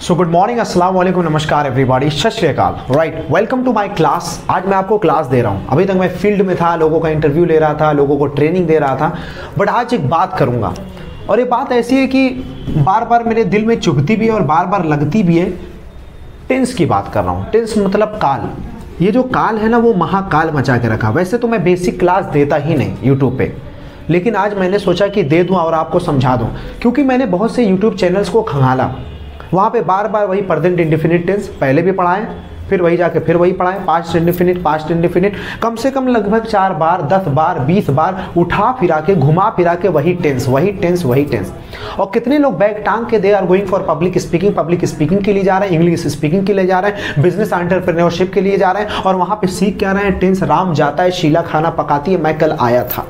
So good morning अस्सलाम वालेकुम नमस्कार एवरीबॉडी सत श्रीकाल right welcome to my class आज मैं आपको क्लास दे रहा हूँ। अभी तक मैं फ़ील्ड में था, लोगों का इंटरव्यू ले रहा था, लोगों को ट्रेनिंग दे रहा था। बट आज एक बात करूँगा। और ये बात ऐसी है कि बार बार मेरे दिल में चुभती भी है और बार बार लगती भी है। टेंस की बात कर रहा हूँ। टेंस मतलब काल। ये जो काल है ना, वो महाकाल मचा के रखा। वैसे तो मैं बेसिक क्लास देता ही नहीं यूट्यूब पे। लेकिन आज मैंने सोचा कि दे दूँ और आपको समझा दूँ। क्योंकि मैंने बहुत से यूट्यूब चैनल्स को खंगाला। वहाँ पे बार बार वही प्रजेंट इंडिफिनिट टेंस पहले भी पढ़ाएँ, फिर वही जाके फिर वही पढ़ाएँ पास्ट इंडिफिनिट पास्ट इंडिफिनिट कम से कम लगभग चार बार, दस बार, बीस बार उठा फिरा के, घुमा फिरा के वही टेंस वही टेंस वही टेंस और कितने लोग बैग टांग के they are going for public speaking public speaking के लिए जा रहे हैं इंग्लिश स्पीकिंग के लिए जा रहे हैं बिज़नेस एंटरप्रेन्योरशिप के लिए जा रहे हैं, और वहाँ पर सीख क्या रहे हैं टेंस राम जाता है, शीला खाना पकाती है, मैं कल आया था।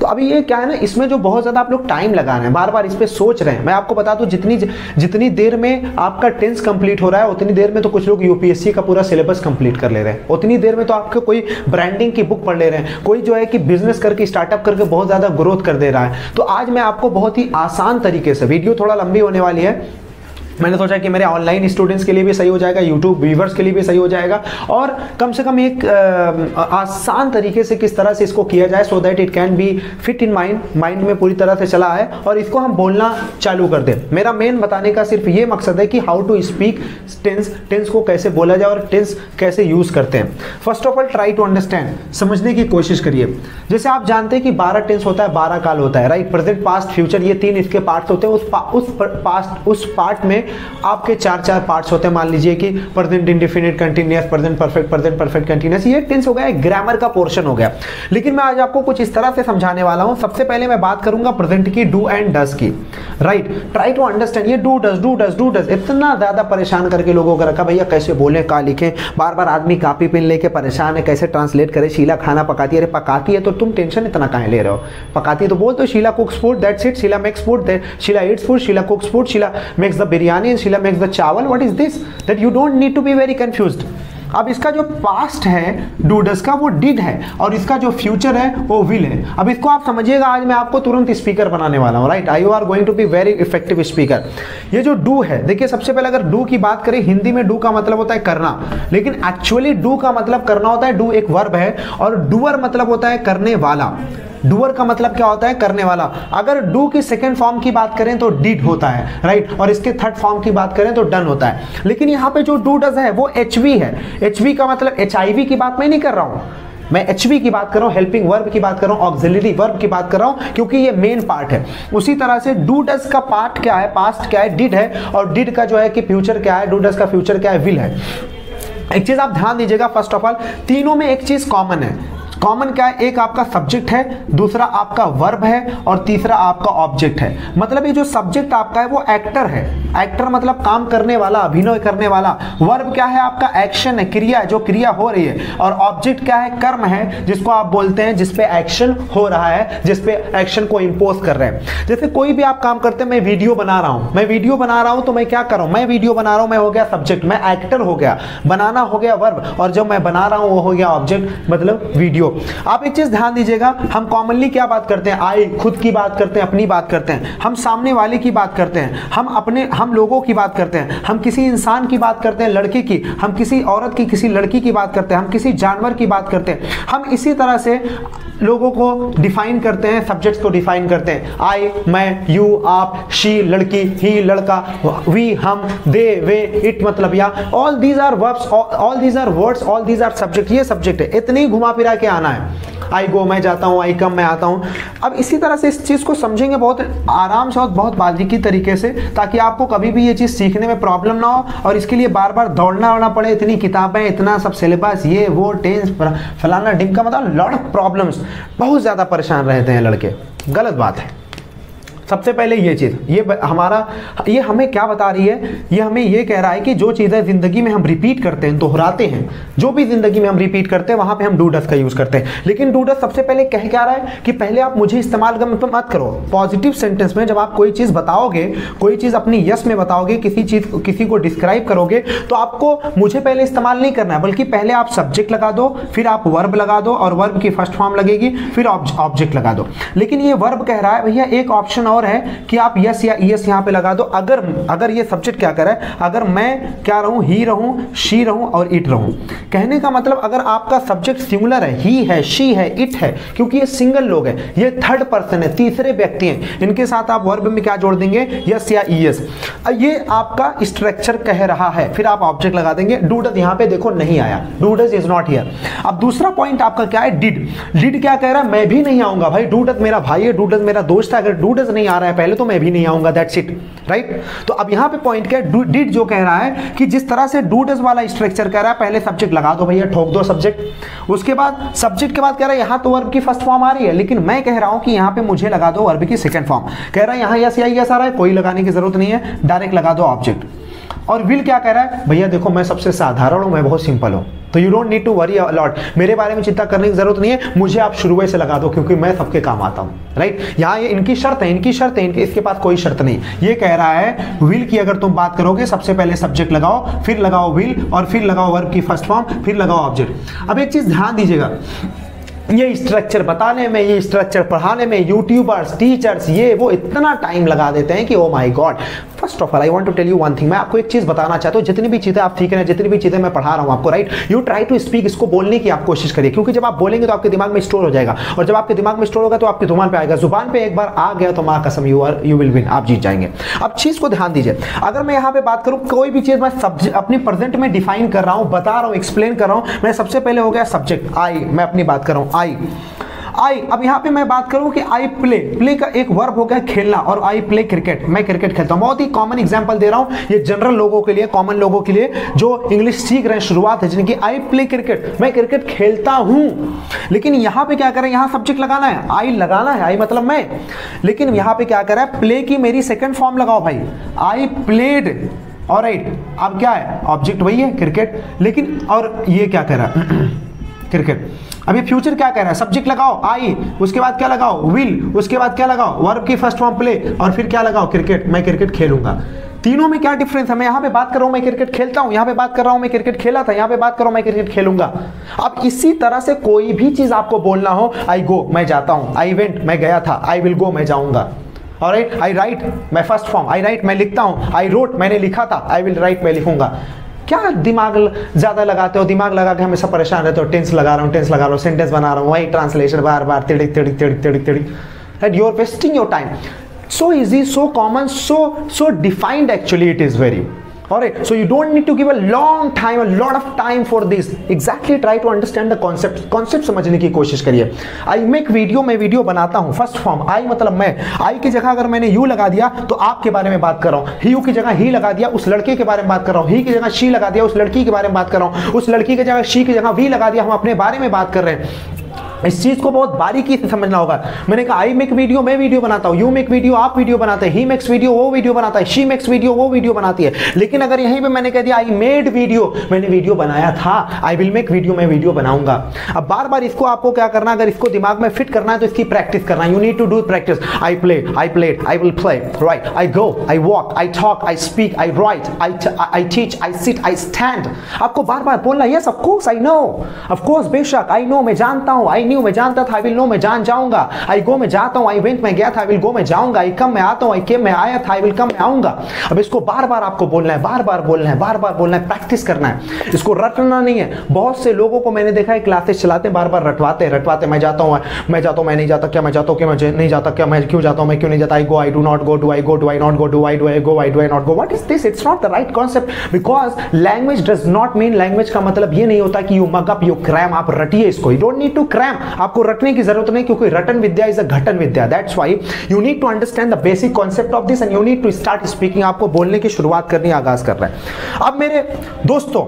तो अभी ये क्या है ना, इसमें जो बहुत ज़्यादा आप लोग टाइम लगा रहे हैं बार बार इस पर सोच रहे हैं। मैं आपको बता दूँ, जितनी जितनी देर में आपका टेंस कंप्लीट हो रहा है, उतनी देर में तो कुछ लोग यूपीएससी का पूरा सिलेबस कंप्लीट कर ले रहे हैं। उतनी देर में तो आपके कोई ब्रांडिंग की बुक पढ़ ले रहे हैं, कोई जो है कि बिज़नेस करके स्टार्टअप करके बहुत ज़्यादा ग्रोथ कर दे रहा है। तो आज मैं आपको बहुत ही आसान तरीके से वीडियो थोड़ा लंबी होने वाली है मैंने सोचा कि मेरे ऑनलाइन स्टूडेंट्स के लिए भी सही हो जाएगा यूट्यूब व्यूवर्स के लिए भी सही हो जाएगा और कम से कम एक आसान तरीके से किस तरह से इसको किया जाए so that it can be fit in mind mind में पूरी तरह से चला है और इसको हम बोलना चालू कर दें। मेरा मेन बताने का सिर्फ़ ये मकसद है कि how to speak tense tense को कैसे बोला जाए और टेंस कैसे यूज़ करते हैं। First of all try to understand समझने की कोशिश करिए। जैसे आप जानते हैं कि बारह टेंस होता है बारह काल होता है राइट प्रेजेंट पास्ट फ्यूचर ये तीन इसके पार्ट होते हैं। उस पा, उस पास्ट उस पार्ट में आपके चार चार पार्ट्स होते हैं। मान लीजिए कि present indefinite continuous present perfect present perfect continuous ये टेंस हो गया ग्रामर का पोर्शन हो गया। लेकिन मैं आज आपको कुछ इस तरह से समझाने वाला हूँ। सबसे पहले मैं बात करूँगा प्रेजेंट की डू एंड डस की। राइट ट्राई टू अंडरस्टैंड ये do does do does do does इतना ज़्यादा परेशान करके लोगों को रखा, भैया, कैसे बोले का लिखे? बार बार आदमी कापी पेन लेके परेशान है, कैसे ट्रांसलेट करे? शीला खाना पकाती है। अरे, पकाती है तो तुम टेंशन इतना कहा ले रहे हो? पकाती है तो बोल तो Sheela cooks food that's it Sheela makes food Sheela eats food Sheela cooks food Sheela makes the biryani Sheela makes the chawal what is this? That you don't need to be very confused. अब इसका जो past है डूडस का, वो did है, और इसका जो फ्यूचर है, वो विल है। अब इसको आप समझिएगा, आज मैं आपको तुरंत स्पीकर बनाने वाला हूँ right I you are going to be very effective speaker ये जो डू है, देखिए, सबसे पहले अगर डू की बात करें, हिंदी में डू का मतलब होता है करना। लेकिन एक्चुअली डू का मतलब करना होता है डू एक वर्ब है, और डूअर मतलब होता है करने वाला। डूअर का मतलब क्या होता है? करने वाला। अगर डू की सेकेंड फॉर्म की बात करें तो डिड होता है राइट और इसके थर्ड फॉर्म की बात करें तो डन होता है। लेकिन यहाँ पे जो डू डज है, वो एच है। एच का मतलब एचआईवी की बात मैं नहीं कर रहा हूँ। मैं एच की बात कर रहा हूँ हेल्पिंग वर्ब की बात कर रहा हूँ ऑक्सिलरी वर्ब की बात कर रहा हूँ, क्योंकि ये मेन पार्ट है। उसी तरह से डू डस का पार्ट क्या है? पास्ट क्या है? डिड है। और डिड का जो है कि फ्यूचर क्या है? डू डस का फ्यूचर क्या है? विल है। एक चीज़ आप ध्यान दीजिएगा फ़र्स्ट ऑफ़ ऑल तीनों में एक चीज़ कॉमन है। कॉमन क्या है? एक आपका सब्जेक्ट है, दूसरा आपका वर्ब है और तीसरा आपका ऑब्जेक्ट है। मतलब ये जो सब्जेक्ट आपका है, वो एक्टर है। एक्टर मतलब काम करने वाला, अभिनय करने वाला। वर्ब क्या है आपका? एक्शन है, क्रिया है, जो क्रिया हो रही है। और ऑब्जेक्ट क्या है? कर्म है, जिसको आप बोलते हैं जिसपे एक्शन हो रहा है जिसपे एक्शन को इम्पोज कर रहे हैं। जैसे कोई भी आप काम करते हैं, मैं वीडियो बना रहा हूँ। मैं वीडियो बना रहा हूँ तो मैं क्या कर रहा हूँ? मैं वीडियो बना रहा हूँ, मैं हो गया सब्जेक्ट मैं एक्टर हो गया। बनाना हो गया वर्ब और जब मैं बना रहा हूँ, वो हो गया ऑब्जेक्ट मतलब वीडियो आप एक चीज़ ध्यान दीजिएगा, हम कॉमनली क्या बात करते हैं? आई खुद की बात करते हैं, अपनी बात करते हैं। हम सामने वाले की बात करते हैं, हम अपने, हम लोगों की बात करते हैं, हम किसी इंसान की बात करते हैं, लड़के की, हम किसी औरत की, किसी लड़की की बात करते हैं, हम किसी जानवर की बात करते हैं। हम इसी तरह से लोगों को डिफाइन करते हैं सब्जेक्ट्स को डिफाइन करते हैं। आई मैं, यू, आप, शी, लड़की, ही, लड़का, वी, हम, दे, वे, इट मतलब या। All these are verbs all these are words all these are subject ये सब्जेक्ट है। इतने घुमा फिरा के आना है। आई गो मैं जाता हूँ आई कम मैं आता हूँ। अब इसी तरह से इस चीज़ को समझेंगे बहुत आराम से और बहुत बारीकी तरीके से, ताकि आपको कभी भी ये चीज़ सीखने में प्रॉब्लम ना हो और इसके लिए बार बार दौड़ना वड़ना पड़े, इतनी किताबें, इतना सब सिलेबस ये, वो टेंस फलाना डिम का मतलब लॉट ऑफ़ प्रॉब्लम्स बहुत ज़्यादा परेशान रहते हैं लड़के। गलत बात है। सबसे पहले ये चीज़, ये हमारा, ये हमें क्या बता रही है? ये हमें ये कह रहा है कि जो चीज़ें ज़िंदगी में हम रिपीट करते हैं, दोहराते हैं, जो भी ज़िंदगी में हम रिपीट करते हैं, वहाँ पे हम डूडस का यूज़ करते हैं। लेकिन डूडस सबसे पहले कह क्या रहा है कि पहले आप मुझे इस्तेमाल मत करो। पॉजिटिव सेंटेंस में जब आप कोई चीज़ बताओगे, कोई चीज़ अपनी यस में बताओगे, किसी चीज़, किसी को डिस्क्राइब करोगे तो आपको मुझे पहले इस्तेमाल नहीं करना है, बल्कि पहले आप सब्जेक्ट लगा दो, फिर आप वर्ब लगा दो और वर्ब की फ़र्स्ट फॉर्म लगेगी, फिर ऑब्जेक्ट लगा दो। लेकिन ये वर्ब कह रहा है, भैया, एक ऑप्शन और है कि आप यस या यस यहाँ पे लगा दो। अगर अगर ये सब्जेक्ट क्या करे, अगर मैं क्या रहूँ ही रहूँ शी रहूँ और इट रहूँ। कहने का मतलब अगर आपका सब्जेक्ट सिंगुलर है ही है शी है इट है, क्योंकि ये सिंगल लोग हैं, ये थर्ड पर्सन है, तीसरे व्यक्ति हैं, इनके साथ आप वर्ब में क्या जोड़ देंगे? यस या ईएस ये आपका स्ट्रक्चर कह रहा है, फिर आप ऑब्जेक्ट लगा देंगे। डूडस यहाँ पे देखो, नहीं आया। डूडस इज़ नॉट हियर अब दूसरा पॉइंट आपका क्या है? डिड डिड क्या कह रहा है? मैं भी नहीं आऊँगा भाई। डूडस मेरा भाई है डूडस मेरा दोस्त है। अगर डूडस नहीं आ रहा है, पहले तो मैं भी नहीं आऊँगा दैट्स इट राइट तो अब यहाँ पे पॉइंट क्या है? डिड जो कह रहा है कि जिस तरह से डूडस वाला स्ट्रक्चर कह रहा है, पहले सब्जेक्ट लगा दो भैया, ठोक दो सब्जेक्ट उसके बाद सब्जेक्ट के बाद कह रहा है, यहाँ तो वर्ब की फ़र्स्ट फॉर्म आ रही है, लेकिन मैं कह रहा हूँ कि यहाँ पे मुझे लगा दो वर्ब की सेकंड फॉर्म कह रहा है, यहाँ यस या यस आ रहा है, कोई लगाने की ज़रूरत नहीं है डायरेक्ट लगा दो ऑब्जेक्ट और विल क्या कह रहा है? भैया देखो, मैं सबसे साधारण हूँ, मैं बहुत सिंपल हूँ। तो you don't need to worry a lot मेरे बारे में चिंता करने की ज़रूरत नहीं है, मुझे आप शुरू से लगा दो, क्योंकि मैं सबके काम आता हूँ राइट यहाँ ये इनकी शर्त है, इनकी शर्त है, इनके, इसके पास कोई शर्त नहीं। ये कह रहा है विल की अगर तुम बात करोगे, सबसे पहले सब्जेक्ट लगाओ, फिर लगाओ विल और फिर लगाओ वर्ब की फ़र्स्ट फॉर्म फिर लगाओ ऑब्जेक्ट अब एक चीज़ ध्यान दीजिएगा। ये स्ट्रक्चर बताने में, ये स्ट्रक्चर पढ़ाने में यूट्यूबर्स टीचर्स ये, वो इतना टाइम लगा देते हैं कि ओ my God first of all I want to tell you one thing मैं आपको एक चीज़ बताना चाहता हूँ, जितनी भी चीज़ें आप सीख रहे हैं, जितनी भी चीज़ें मैं पढ़ा रहा हूँ आपको right you try to speak इसको बोलने की आप कोशिश करिए, क्योंकि जब आप बोलेंगे तो आपके दिमाग में स्टोर हो जाएगा। और जब आपके दिमाग में स्टोर होगा तो आपकी ज़ुबान पर आएगा। ज़ुबान पर एक बार आ गया तो माँ कसम you are you will win आप जीत जाएँगे। अब चीज़ को ध्यान दीजिए। अगर मैं यहाँ पे बात करूँ, कोई भी चीज़ मैं अपनी प्रेजेंट में डिफाइन कर रहा हूँ, बता रहा हूँ एक्सप्लेन कर रहा हूँ, मैं सबसे पहले हो गया सब्जेक्ट आई मैं अपनी बात कर रहा हूँ आई। आई, अब यहाँ पे मैं बात करूँ कि आई प्ले। प्ले का एक वर्ब हो गया खेलना और आई प्ले क्रिकेट। मैं क्रिकेट खेलता हूँ। बहुत ही कॉमन एग्जांपल दे रहा हूँ ये जनरल लोगों के लिए कॉमन लोगों के लिए, जो इंग्लिश सीख रहे हैं, शुरुआत है, जिनकी आई प्ले क्रिकेट। मैं क्रिकेट खेलता हूँ। लेकिन यहाँ पे क्या करें? यहाँ सब्जेक्ट लगाना है। आई लगाना है। आई मतलब मैं। लेकिन यहाँ पे क्या कर? प्ले की मेरी सेकेंड फॉर्म लगाओ भाई। आई प्लेड और राइट अब क्या है? ऑब्जेक्ट वही है, क्रिकेट। लेकिन और ये क्या कह रहा है? क्रिकेट। अभी फ्यूचर क्या कह रहा है? सब्जेक्ट लगाओ आई उसके बाद क्या लगाओ? विल उसके बाद क्या लगाओ? वर्ब की फ़र्स्ट फॉर्म प्ले और फिर क्या लगाओ? क्रिकेट मैं क्रिकेट खेलूँगा। तीनों में क्या डिफरेंस है? मैं यहाँ पे बात कर रहा हूँ, मैं क्रिकेट खेलता हूँ। यहाँ पे बात कर रहा हूँ, मैं क्रिकेट खेला था। यहाँ पे बात कर रहा हूँ, मैं क्रिकेट खेलूँगा। अब इसी तरह से कोई भी चीज़ आपको बोलना हो आई गो मैं जाता हूँ। आई वेंट मैं गया था। आई विल गो मैं जाऊँगा। और आई राइट मैं फ़र्स्ट फॉर्म आई राइट मैं लिखता हूँ। आई रोट मैंने लिखा था। आई विल राइट मैं लिखूँगा। क्या दिमाग ज़्यादा लगाते हो? दिमाग लगा के हमेशा परेशान रहते हो टेंस लगा रहा हूँ टेंस लगा रहा हूँ सेंटेंस बना रहा हूँ, वही ट्रांसलेशन बार बार तिड़िक तिड़िक तिड़िक तिड़िक तिड़िक right you are wasting your time so easy so common so so defined actually it is very. Alright so you don't need to give a long time, a lot of time for this. Exactly try to understand the concept. Concept समझने की कोशिश करिए। I make video मैं video बनाता हूँ first form I मतलब मैं। आई की जगह अगर मैंने यू लगा दिया तो आपके बारे में बात कर रहा हूँ। यू की जगह ही लगा दिया, उस लड़के के बारे में बात कर रहा हूँ। ही की जगह शी लगा दिया, उस लड़की के बारे में बात कर रहा हूँ। उस लड़की की जगह शी की जगह वी लगा दिया, हम अपने बारे में बात कर रहे हैं। इस चीज़ को बहुत बारीकी से समझना होगा। मैंने कहा, आई मेक वीडियो, मैं वीडियो बनाता हूँ। यू मेक वीडियो, आप वीडियो बनाते हैं। ही मेक्स वीडियो, वो वीडियो बनाता है। शी मेक्स वीडियो, वो वीडियो बनाती है। लेकिन अगर यहीं पे मैंने कह दिया, आई मेड वीडियो, मैंने वीडियो बनाया था। आई विल मेक वीडियो, मैं वीडियो बनाऊँगा। अब बार बार इसको आपको क्या करना, अगर इसको दिमाग में फिट करना है तो इसकी प्रैक्टिस करना। You need to do practice I play I play I will play right I go I walk I talk I speak I write I I teach I sit I stand आपको बार बार बोलना yes of I know of course बेशक I no मैं जानता हूँ I knew मैं जानता था आई विल नो मैं जान जाऊँगा। आई गो मैं जाता हूँ आई वेंट मैं गया था आई विल गो मैं जाऊँगा। आई कम मैं आता हूँ आई केम मैं आया था आई विल कम मैं आऊँगा। अब इसको बार बार आपको बोलना है बार बार बोलना है बार बार बोलना है प्रैक्टिस करना है। इसको रटना नहीं है। बहुत से लोगों को मैंने देखा है क्लासेस चलाते हैं बार बार रटवाते रटवाते मैं जाता हूँ, मैं जाता हूँ, मैं नहीं जाता, क्या मैं जाता हूँ, क्या मैं नहीं जाता, क्या मैं क्यों जाता हूँ, मैं क्यों नहीं जाता I go I do not go do I go do I not go do I do I go I do I not go what is this it's not the right concept because language does not mean language का मतलब ये नहीं होता कि you mug up you cram आप रटिए इसको। You don't need to cram आपको रटने की ज़रूरत नहीं, क्योंकि रटन विद्या इज़ अ घटन विद्या. That's why you need to understand the basic concept of this and you need to start speaking आपको बोलने की शुरुआत करनी आगाज़ कर रहा है. अब मेरे दोस्तों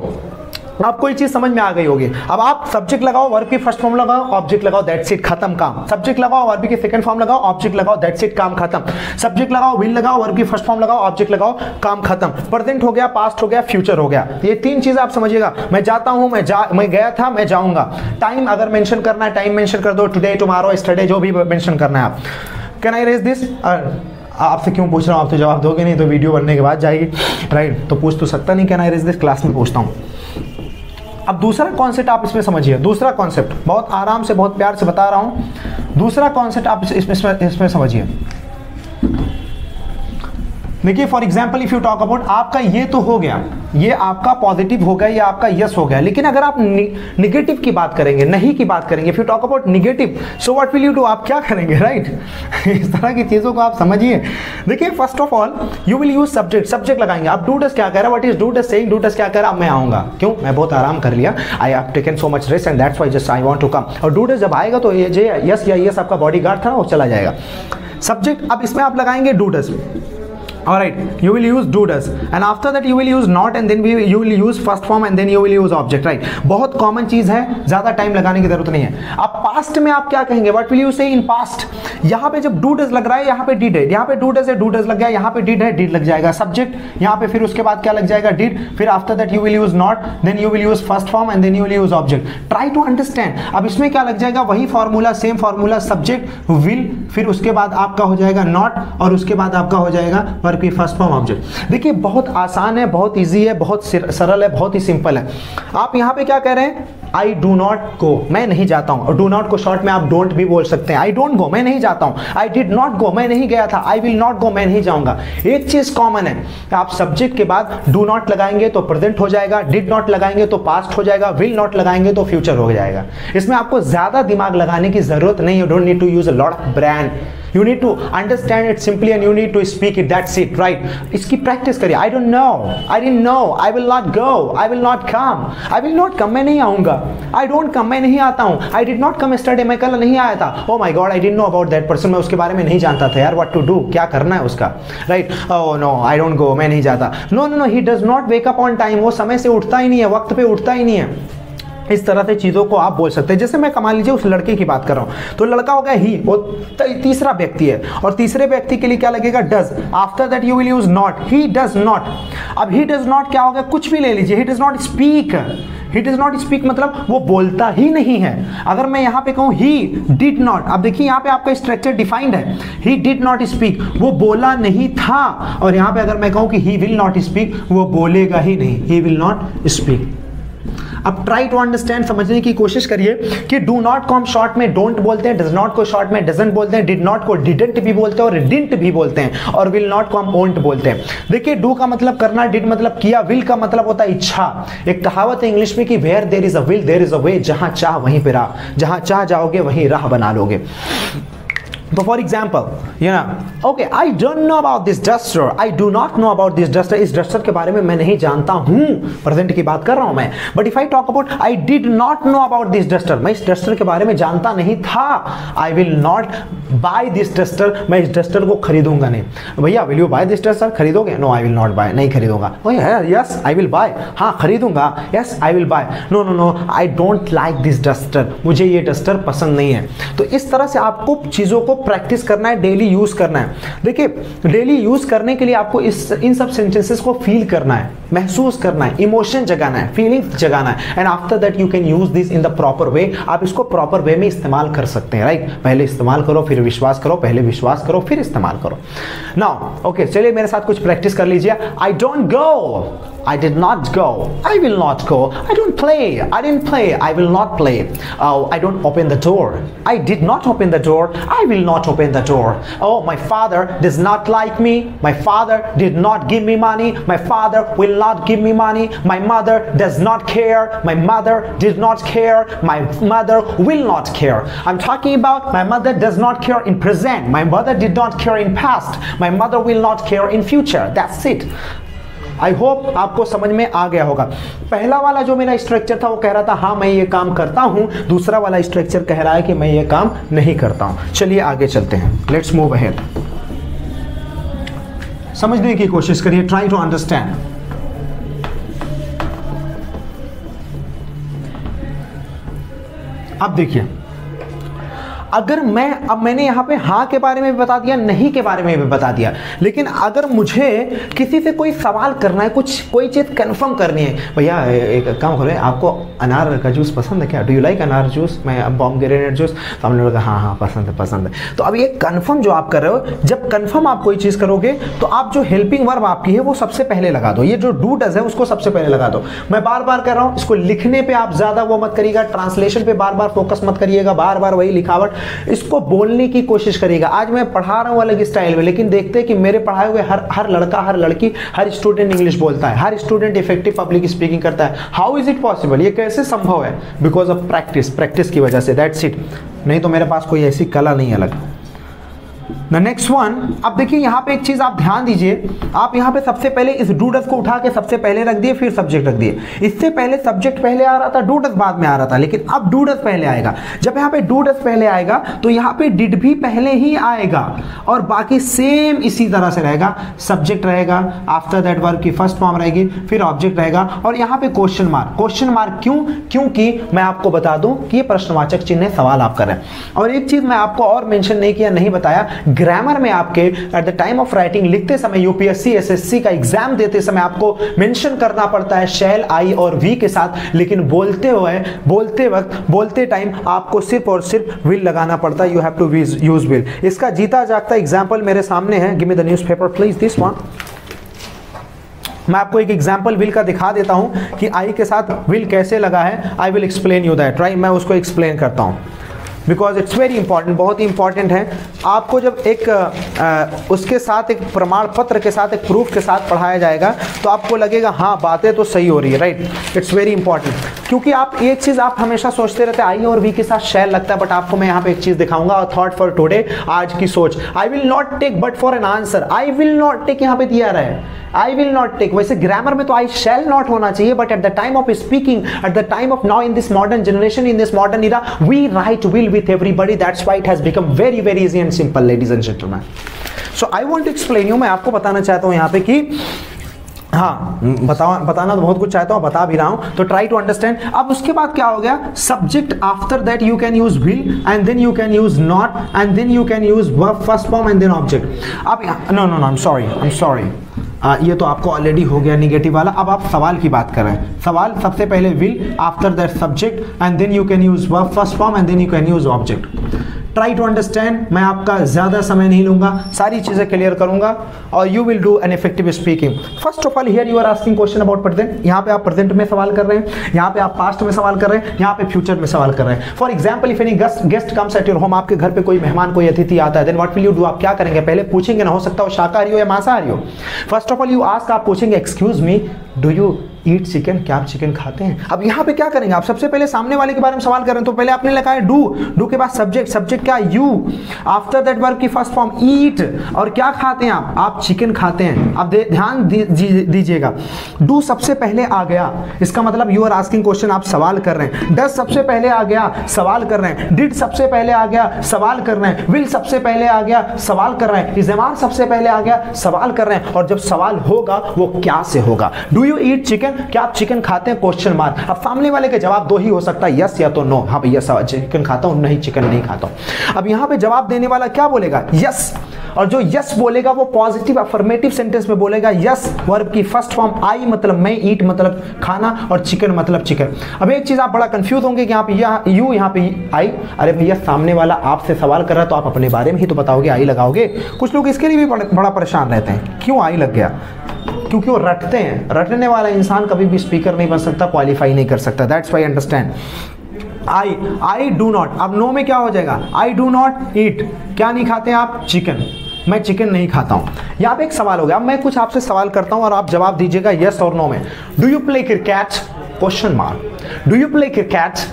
आपको ये चीज़ समझ में आ गई होगी। अब आप सब्जेक्ट लगाओ वर्ब की फ़र्स्ट फॉर्म लगाओ ऑब्जेक्ट लगाओ दैट्स इट खत्म काम। सब्जेक्ट लगाओ वर्ब की सेकंड फॉर्म लगाओ ऑब्जेक्ट लगाओ दैट्स इट काम खत्म। सब्जेक्ट लगाओ विल लगाओ वर्ब की फ़र्स्ट फॉर्म लगाओ ऑब्जेक्ट लगाओ, काम खत्म। प्रेजेंट हो गया पास्ट हो गया फ्यूचर हो गया। ये तीन चीज़ आप समझिएगा। मैं जाता हूँ, मैं जा, मैं गया था, मैं जाऊँगा। टाइम अगर मेंशन करना है टाइम मेंशन कर दो टुडे टुमारो स्टरडे जो भी मेंशन करना है आप। कैन आई रेज दिस आपसे क्यों पूछ रहा हूँ? आप तो जवाब दोगे नहीं तो वीडियो बनने के बाद जाएगी। राइट तो पूछ तो सकता नहीं can I raise this class में पूछता हूँ। अब दूसरा कॉन्सेप्ट आप इसमें समझिए दूसरा कॉन्सेप्ट बहुत आराम से बहुत प्यार से बता रहा हूँ। दूसरा कॉन्सेप्ट आप इसमें इसमें, समझिए। देखिए for example if you talk about आपका ये तो हो गया, ये आपका पॉजिटिव हो गया, ये आपका यस हो गया। लेकिन अगर आप निगेटिव की बात करेंगे, नहीं की बात करेंगे if you talk about negative so what will you do आप क्या करेंगे राइट right? इस तरह की चीज़ों को आप समझिए। देखिए first of all you will use subject subject लगाएँगे। आप डू डस क्या कह रहा है? What is do does saying do does क्या कह रहा मैं आऊँगा। क्यों? मैं बहुत आराम कर लिया। I have taken so much rest and that's why just I want to come और डू डस जब आएगा तो ये यस या यस आपका बॉडी गार्ड था वो चला जाएगा। सब्जेक्ट अब इसमें आप लगाएँगे do does all right you will use do does. And after that you will use not and then we, you will use first form and then you will use object right? बहुत common चीज़ है ज़्यादा time लगाने की ज़रूरत नहीं है। अब पास्ट में आप क्या कहेंगे? व्हाट विल यू से इन पास्ट यहाँ पे जब डू डज लग रहा है यहाँ पे डिड है। यहाँ पे डू डज है डू डज लग गया यहाँ पे डिड है डिड लग जाएगा। सब्जेक्ट यहाँ पे फिर उसके बाद क्या लग जाएगा? डिड फिर after that you will use not then you will use first form and then you will use object try to understand अब इसमें क्या लग जाएगा? वही formula same formula subject will फिर उसके बाद आपका हो जाएगा नॉट और उसके बाद आपका हो जाएगा वर्क की फ़र्स्ट फॉर्म ऑब्जेक्ट देखिए, बहुत आसान है, बहुत ईजी है, बहुत सरल है, बहुत ही सिंपल है। आप यहाँ पे क्या कह रहे हैं? आई डू नॉट गो मैं नहीं जाता हूँ। डू नॉट को शॉर्ट में आप डोंट भी बोल सकते हैं। आई डोंट गो मैं नहीं जाता हूँ। आई डिड नॉट गो मैं नहीं गया था। आई विल नॉट गो मैं नहीं जाऊँगा। एक चीज़ कॉमन है। आप सब्जेक्ट के बाद डू नॉट लगाएँगे तो प्रेजेंट हो जाएगा। डिड नॉट लगाएँगे तो पास्ट हो जाएगा। विल नॉट लगाएँगे तो फ्यूचर हो जाएगा। इसमें आपको ज़्यादा दिमाग लगाने की ज़रूरत नहीं है। Don't need to use a lot of brand you need to understand it simply and you need to speak it. That's it, right? इसकी प्रैक्टिस करिए। I don't know. I didn't know. I will not go. I will not come. I will not come. मैं नहीं आऊँगा। I don't come मैं नहीं आता हूँ। आई did not कम स्टडे मैं कल नहीं आया था। ओ my god I did know about that person मैं उसके बारे में नहीं जानता था। यार वट टू डू क्या करना है उसका? Right oh no I don't go मैं नहीं जाता। No no no he does not wake on time वो समय से उठता ही नहीं है, वक्त पे उठता ही नहीं है। इस तरह से चीज़ों को आप बोल सकते हैं। जैसे मैं कमा लीजिए, उस लड़के की बात कर रहा हूँ। तो लड़का हो गया ही वो तीसरा व्यक्ति है। और तीसरे व्यक्ति के लिए क्या लगेगा? Does after that you will use not he does not अब ही डज नॉट क्या होगा? कुछ भी ले लीजिए। He does not speak he does not speak मतलब वो बोलता ही नहीं है। अगर मैं यहाँ पे कहूँ ही डिड नॉट अब देखिए, यहाँ पे आपका स्ट्रक्चर डिफाइंड है। ही डिड नॉट स्पीक वो बोला नहीं था। और यहाँ पे अगर मैं कहूँ कि ही विल नॉट स्पीक वो बोलेगा ही नहीं। ही विल नॉट स्पीक अब ट्राई टू अंडरस्टैंड समझने की कोशिश करिए कि डू नॉट को हम शॉर्ट में डोंट बोलते हैं डज नॉट को शॉर्ट में डजेंट बोलते हैं डिड नॉट को डिडेंट भी बोलते हैं और डिंट भी बोलते हैं और विल नॉट को हम ओंट बोलते हैं। देखिए डू का मतलब करना डिड मतलब किया विल का मतलब होता है इच्छा। एक कहावत है इंग्लिश में कि where there is a will there is a way जहाँ चाह वहीं पे राह, जहाँ चाह जाओगे वहीं राह बना लोगे। But for example, you know, okay, I don't know about this duster. I do not know about this duster. इस duster के बारे में मैं नहीं जानता हूँ। प्रेजेंट की बात कर रहा हूँ मैं। But if I talk about I did not know about this duster मैं इस डस्टर के बारे में जानता नहीं था। I will not buy this duster मैं इस डस्टर को खरीदूँगा नहीं। भैया will you buy this duster खरीदोगे? No I will not buy नहीं खरीदूँगा। यस आई विल बाय हाँ खरीदूँगा। Yes I will buy no no no I don't like this duster मुझे ये डस्टर पसंद नहीं है। तो इस तरह से आपको चीज़ों को प्रैक्टिस करना है डेली यूज़ करना है। देखिए डेली यूज़ करने के लिए आपको इस, इन सब सेंटेंसेस को फील करना है, महसूस करना है इमोशन जगाना है फीलिंग जगाना है। And after that you can use this in the proper way आप इसको प्रॉपर वे में इस्तेमाल कर सकते हैं राइट पहले इस्तेमाल करो, फिर विश्वास करो, पहले विश्वास करो, फिर इस्तेमाल करो। नाउ ओके चलिए मेरे साथ कुछ प्रैक्टिस कर लीजिए। I don't go I did not go. I will not go. I don't play. I didn't play. I will not play. Oh, I don't open the door. I did not open the door. I will not open the door. Oh, my father does not like me. My father did not give me money. My father will not give me money. My mother does not care. My mother did not care. My mother will not care. I'm talking about my mother does not care in present. My mother did not care in past. My mother will not care in future. That's it. I hope आपको समझ में आ गया होगा। पहला वाला जो मेरा structure था, वो कह रहा था हाँ मैं ये काम करता हूँ। दूसरा वाला स्ट्रक्चर कह रहा है कि मैं ये काम नहीं करता हूँ। चलिए आगे चलते हैं। लेट्स मूव अहेड समझने की कोशिश करिए ट्राई टू अंडरस्टैंड अब देखिए अगर मैं, अब मैंने यहाँ पे हाँ के बारे में भी बता दिया, नहीं के बारे में भी बता दिया, लेकिन अगर मुझे किसी से कोई सवाल करना है, कुछ, कोई चीज़ कंफर्म करनी है, भैया एक काम करो, आपको अनार का जूस पसंद है क्या? Do you like anar juice मैं बॉम ग्रेनेड जूस तो हमने बोला हाँ हाँ पसंद है पसंद है। तो अब ये कन्फर्म जो आप कर रहे हो, जब कन्फर्म आप कोई चीज़ करोगे तो आप जो हेल्पिंग वर्ब आपकी है, वो सबसे पहले लगा दो। ये जो डू डज है, उसको सबसे पहले लगा दो। मैं बार बार कर रहा हूँ, इसको लिखने पर आप ज़्यादा वो मत करिएगा ट्रांसलेशन पर बार बार फोकस मत करिएगा बार बार वही लिखावट इसको बोलने की कोशिश करेगा आज मैं पढ़ा रहा हूँ अलग स्टाइल में, लेकिन देखते हैं कि मेरे पढ़ाए हुए हर हर लड़का, हर लड़की, हर स्टूडेंट इंग्लिश बोलता है। हर स्टूडेंट इफ़ेक्टिव पब्लिक स्पीकिंग करता है। हाउ इज़ इट पॉसिबल ये कैसे संभव है? बिकॉज़ ऑफ़ प्रैक्टिस प्रैक्टिस की वजह से दैट्स इट नहीं तो मेरे पास कोई ऐसी कला नहीं अलग। द नेक्स्ट वन अब देखिए यहाँ पे एक चीज़ आप ध्यान दीजिए। आप यहाँ पे सबसे पहले इस डूडस को उठा के सबसे पहले रख दिए, फिर सब्जेक्ट रख दिए। इससे पहले सब्जेक्ट पहले आ रहा था डूडस बाद में आ रहा था, लेकिन अब डूडस पहले आएगा। जब यहाँ पे डूडस पहले आएगा तो यहाँ पे डिड भी पहले ही आएगा, और बाकी सेम इसी तरह से रहेगा। सब्जेक्ट रहेगा आफ्टर दैट वर्क की फ़र्स्ट फॉर्म रहेगी, फिर ऑब्जेक्ट रहेगा, और यहाँ पे क्वेश्चन मार्क क्वेश्चन मार्क क्यों? क्योंकि मैं आपको बता दूँ कि ये प्रश्नवाचक चिन्ह सवाल आप कर रहे हैं। और एक चीज़ मैं आपको और मेंशन नहीं किया, नहीं बताया ग्रामर में आपके at the time of writing लिखते समय यूपीएससी एसएससी का एग्ज़ाम देते समय आपको मेंशन करना पड़ता है शेल आई और वी के साथ। लेकिन बोलते हुए, बोलते वक्त, बोलते टाइम आपको सिर्फ़ और सिर्फ़ विल लगाना पड़ता है। You have to use will इसका जीता जागता एग्ज़ाम्पल मेरे सामने है। Give me the newspaper please this one मैं आपको एक एग्ज़ाम्पल विल का दिखा देता हूँ कि आई के साथ विल कैसे लगा है। I will explain you that right मैं उसको एक्सप्लेन करता हूँ। बिकॉज़ इट्स वेरी इंपॉर्टेंट बहुत ही इंपॉर्टेंट है। आपको जब एक आ, उसके साथ एक प्रमाण पत्र के साथ एक प्रूफ के साथ पढ़ाया जाएगा तो आपको लगेगा हाँ बातें तो सही हो रही है राइट इट्स वेरी इंपॉर्टेंट क्योंकि आप एक चीज़ आप हमेशा सोचते रहते हैं आई और वी के साथ शेयर लगता है बट आपको मैं यहाँ पे एक चीज़ दिखाऊँगा थॉट फॉर टुडे आज की सोच। I will not take but for an answer I will not take यहाँ पे दिया रहा है। आई विल नॉट टेक वैसे ग्रामर में तो आई शेल नॉट होना चाहिए but at the time of speaking at the time of now in this modern generation in this modern era we write will with everybody that's why it has become very very easy and simple ladies and gentleman so I want explain you मैं आपको बताना चाहता हूँ यहाँ पे कि हाँ बता बताना तो बहुत कुछ चाहता हूँ, बता भी रहा हूँ। तो ट्राई टू अंडरस्टैंड अब उसके बाद क्या हो गया? Subject after that you can use will and then you can use not and then you can use first form and then object अब no no no I sorry I am sorry ये तो आपको already हो गया negative वाला। अब आप सवाल की बात कर रहे हैं। सवाल सबसे पहले will after that subject and then you can use verb first form and then you can use object try to understand मैं आपका ज़्यादा समय नहीं लूँगा, सारी चीज़ें क्लियर करूँगा, और you will do an effective speaking first of all here you are asking question about present यहाँ पे आप प्रेजेंट में सवाल कर रहे हैं, यहाँ पे आप पास्ट में सवाल कर रहे हैं, यहाँ पे फ्यूचर में सवाल कर रहे हैं. For example if any guest guest comes at your home आपके घर पे कोई मेहमान, कोई अतिथि आता है then what will you do आप क्या करेंगे? पहले पूछेंगे ना, हो सकता हो शाकाहारी हो या मांसाहारी हो. First of all you ask आप पूछेंगे excuse me do you eat chicken क्या आप चिकन खाते हैं? अब यहाँ पे क्या करेंगे? आप सबसे पहले सामने वाले के बारे में सवाल करें तो पहले आपने है डू डू के बाद सब्जेक्ट सब्जेक्ट क्या? यू आफ्टर दैट वर्क की फ़र्स्ट फॉर्म ईट और क्या खाते हैं आप? आप चिकन खाते हैं। अब ध्यान दीजिएगा। डू सबसे पहले आ गया। इसका मतलब यू आर आस्किंग क्वेश्चन आप सवाल कर रहे हैं। डस सबसे पहले आ गया, सवाल कर रहे हैं। डिड सबसे पहले आ गया, सवाल कर रहे हैं। विल सबसे पहले आ गया, सवाल कर रहे हैं। इजेमान सबसे पहले आ गया, सवाल कर रहे हैं। और जब सवाल होगा, वो क्या से होगा? डू यू ईट चिकन क्या आप चिकन खाते हैं? क्वेश्चन मार्क अब सामने वाले के जवाब दो ही हो सकता है यस या तो नो हाँ भैया चिकन खाता हूँ, नहीं चिकन नहीं खाता हूँ। अब यहाँ पे जवाब देने वाला क्या बोलेगा? यस और जो यस बोलेगा, वो पॉजिटिव अफर्मेटिव सेंटेंस में बोलेगा यस वर्ब की फ़र्स्ट फॉर्म आई मतलब मैं ईट मतलब खाना और चिकन मतलब चिकन अब एक चीज़ आप बड़ा कंफ्यूज होंगे कि यहाँ पे यू यहाँ पे आई अरे भैया, सामने वाला आपसे सवाल कर रहा है तो आप अपने बारे में ही तो बताओगे आई लगाओगे। कुछ लोग इसके लिए भी बड़ा परेशान रहते हैं। क्यों आई लग गया? क्योंकि वो रटते हैं। रटने वाला इंसान कभी भी स्पीकर नहीं बन सकता क्वालिफाई नहीं कर सकता। That's why understand I I do not अब नो में क्या हो जाएगा? आई डू नॉट ईट क्या नहीं खाते आप? चिकन मैं चिकन नहीं खाता हूँ। यहाँ पे एक सवाल हो गया। अब मैं कुछ आपसे सवाल करता हूँ और आप जवाब दीजिएगा यस और नो में। Do you play cricket question mark do you play cricket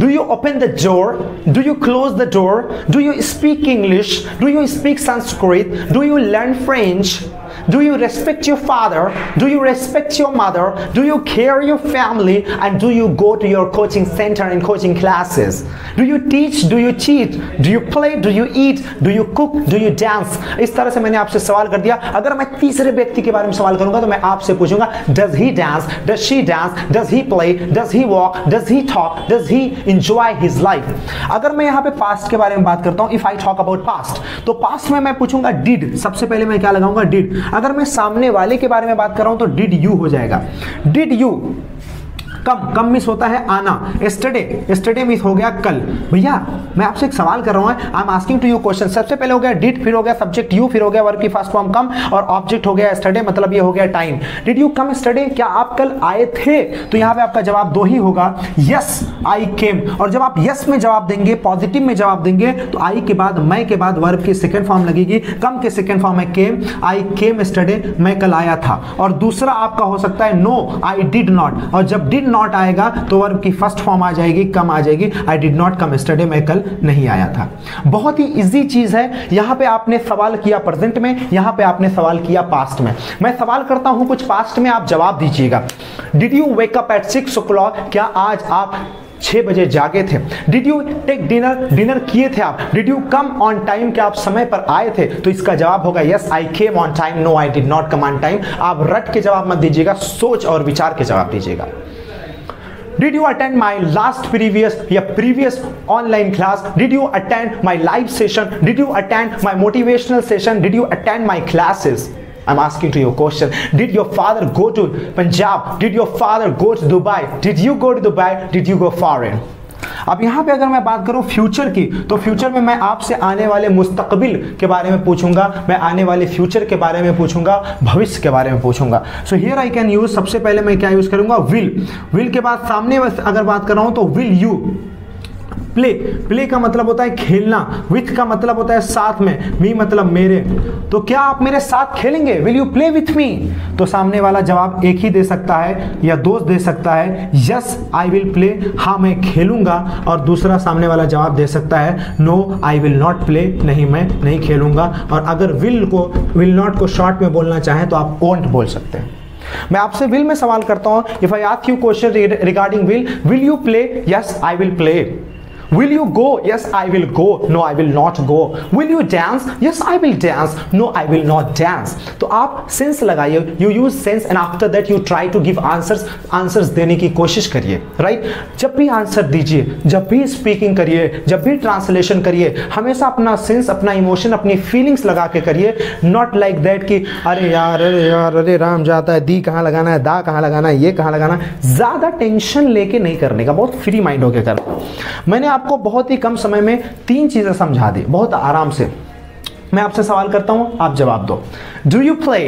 Do you open the door? Do you close the door? Do you speak English? Do you speak Sanskrit? Do you learn French? Do you respect your father? Do you respect your mother? Do you care your family? And do you go to your coaching center and coaching classes? Do you teach? Do you cheat? Do you play? Do you eat? Do you cook? Do you dance? इस तरह से मैंने आपसे सवाल कर दिया अगर मैं तीसरे व्यक्ति के बारे में सवाल करूंगा तो मैं आपसे पूछूंगा does he dance does she dance does he play does he walk does he talk does he enjoy his life अगर मैं यहाँ पे पास्ट के बारे में बात करता हूं if I talk about past तो पास्ट में मैं पूछूंगा डिड सबसे पहले मैं क्या लगाऊंगा डिड अगर मैं सामने वाले के बारे में बात कर रहा हूँ तो डिड यू हो जाएगा। Did you come come miss होता है आना। एस्टरडे एस्टरडे मिस हो गया कल। भैया, मैं आपसे एक सवाल कर रहा हूँ I am asking to you question सबसे पहले हो गया डिट फिर हो गया सब्जेक्ट यू फिर हो गया वर्क की फ़र्स्ट फॉर्म कम, और ऑब्जेक्ट हो गया एस्टरडे मतलब ये हो गया time did you come yesterday क्या आप कल आए थे? तो यहाँ पे आपका जवाब दो ही होगा यस आई केम और जब आप यस में जवाब देंगे पॉजिटिव में जवाब देंगे तो आई के बाद, मैं के बाद वर्ब की सेकेंड फॉर्म लगेगी, कम के सेकेंड फॉर्म है केम आई केम एस्टरडे मैं कल आया था. और दूसरा आपका हो सकता है नो आई डिड नॉट और जब डिड नॉट आएगा तो वर्ब की फ़र्स्ट फॉर्म आ जाएगी, कम आ जाएगी। I did not come yesterday मैं कल नहीं आया था। बहुत ही इजी चीज़ है। यहाँ पे आपने सवाल किया प्रेजेंट में, यहाँ पे आपने सवाल किया पास्ट में। मैं सवाल करता हूँ, कुछ पास्ट में आप जवाब दीजिएगा। Did you wake up at six o क्या आज आप छह बजे जागे थे? Did you take dinner dinner किए थे आप? Did you come on time क्या आप समय पर आए थे? तो इसका जवाब होगा yes I came on time no I did not come on time आप रट के जवाब मत दीजिएगा, सोच और विचार के जवाब दीजिएगा। Did you attend my last previous yeah, previous online class? Did you attend my live session? Did you attend my motivational session? Did you attend my classes? I'm asking to your question. Did your father go to Punjab? Did your father go to Dubai? Did you go to Dubai? Did you go foreign? अब यहाँ पे अगर मैं बात करूँ future की तो future में मैं आपसे आने वाले मुस्तकबिल के बारे में पूछूँगा, मैं आने वाले फ्यूचर के बारे में पूछूँगा, भविष्य के बारे में पूछूँगा। So here I can use सबसे पहले मैं क्या यूज़ करूँगा? विल विल के बाद सामने अगर बात कर रहा हूँ तो विल यू प्ले प्ले का मतलब होता है खेलना. विथ का मतलब होता है साथ में. मी मतलब मेरे. तो क्या आप मेरे साथ खेलेंगे? Will you play with me तो सामने वाला जवाब एक ही दे सकता है या दोस्त दे सकता है. यस आई विल प्ले हाँ मैं खेलूँगा. और दूसरा सामने वाला जवाब दे सकता है no I will not play नहीं, मैं नहीं खेलूँगा. और अगर विल को विल नॉट को शॉर्ट में बोलना चाहें तो आप ओंट बोल सकते हैं. मैं आपसे विल में सवाल करता हूँ. If I ask you question regarding will will you play yes I will play Will you go? Yes, I will go. No, I will not go. Will you dance? Yes, I will dance. No, I will not dance. तो आप sense लगाइए you use sense and after that you try to give answers answers देने की कोशिश करिए right right? जब भी answer दीजिए जब भी स्पीकिंग करिए जब भी ट्रांसलेशन करिए हमेशा अपना सेंस अपना इमोशन अपनी फीलिंग्स लगा के करिए नॉट लाइक दैट कि अरे यार अरे यार अरे राम जाता है दी कहाँ लगाना है दा कहाँ लगाना है ये कहाँ लगाना है ज़्यादा टेंशन लेके नहीं करने का बहुत फ्री माइंड होकर करना मैंने आप आपको बहुत ही कम समय में तीन चीज़ें समझा दी, बहुत आराम से। मैं आपसे सवाल करता हूँ, आप जवाब दो। Do you play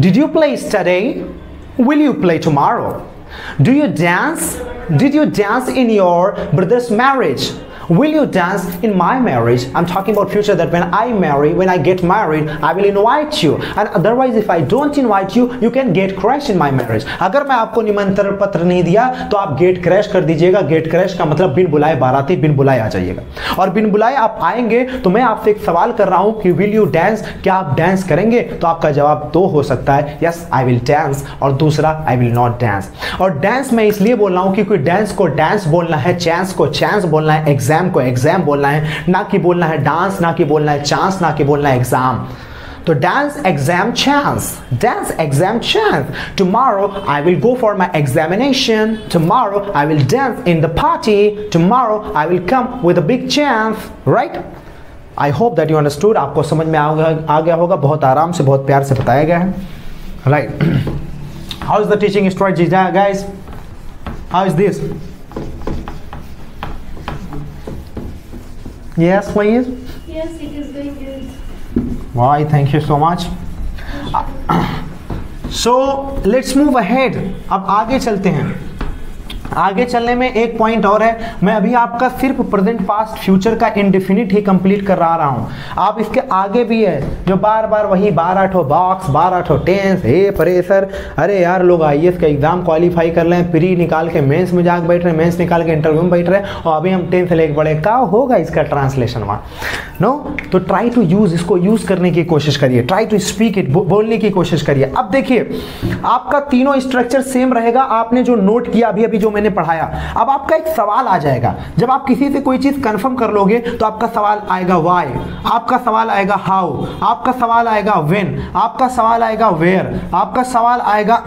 did you play yesterday will you play tomorrow do you dance did you dance in your brother's marriage Will you dance in my marriage? I'm talking about future that when I marry, when I get married, I will invite you. And otherwise, if I don't invite you, you can get crash in my marriage. अगर मैं आपको निमंत्रण पत्र नहीं दिया तो आप gate crash कर दीजिएगा। गेट क्रैश का मतलब बिन बुलाए बाराती बिन बुलाए आ जाइएगा। और बिन बुलाए आप आएँगे तो मैं आपसे एक सवाल कर रहा हूँ कि विल यू डांस क्या आप डांस करेंगे? तो आपका जवाब दो हो सकता है। यस आई विल डांस और दूसरा आई विल नॉट डांस और डांस मैं इसलिए बोल रहा हूँ क्योंकि डांस को डांस बोलना है चांस को चांस बोलना है एग्ज़ाम एग्ज़ाम को एग्ज़ाम बोलना है, ना कि बोलना है डांस ना कि बोलना है चांस ना कि बोलना है एग्ज़ाम तो dance exam chance dance exam chance tomorrow I will go for my examination tomorrow I will dance in the party tomorrow I will come with a big chance right I hope that you understood आपको समझ में आ गया होगा। बहुत आराम से, बहुत प्यार से बताया गया है। Right how is the teaching strategy guys how is this Yes, please. Yes, it is going good. Why? Thank you so much. So let's move ahead. अब आगे चलते हैं आगे चलने में एक पॉइंट और है। मैं अभी आपका सिर्फ़ प्रेजेंट पास्ट फ्यूचर का इंडिफिनिट ही कंप्लीट कर रहा हूँ। आप इसके आगे भी है, जो बार बार वही बारह ठो बॉक्स बारह ठो टेंस हे प्रेशर अरे यार, लोग आई का एग्ज़ाम क्वालिफाई कर लें प्री निकाल के मेंस में जाकर बैठ रहे हैं मेंस निकाल के इंटरव्यू में बैठ रहे हैं, और अभी हम टेंथ लेके बढ़े क्या होगा इसका ट्रांसलेशन वहाँ? नो तो ट्राई टू यूज़ इसको यूज़ करने की कोशिश करिए। ट्राई टू स्पीक इट बोलने की कोशिश करिए। अब देखिए, आपका तीनों स्ट्रक्चर सेम रहेगा। आपने जो नोट किया अभी अभी जो मैंने पढ़ाया अब आपका एक सवाल आ जाएगा जब आप किसी से कोई चीज़ कंफर्म कर लोगे तो आपका सवाल आएगा वाई आपका सवाल आएगा हाउ आपका सवाल आएगा वेन आपका सवाल आएगा वेयर आपका सवाल आएगा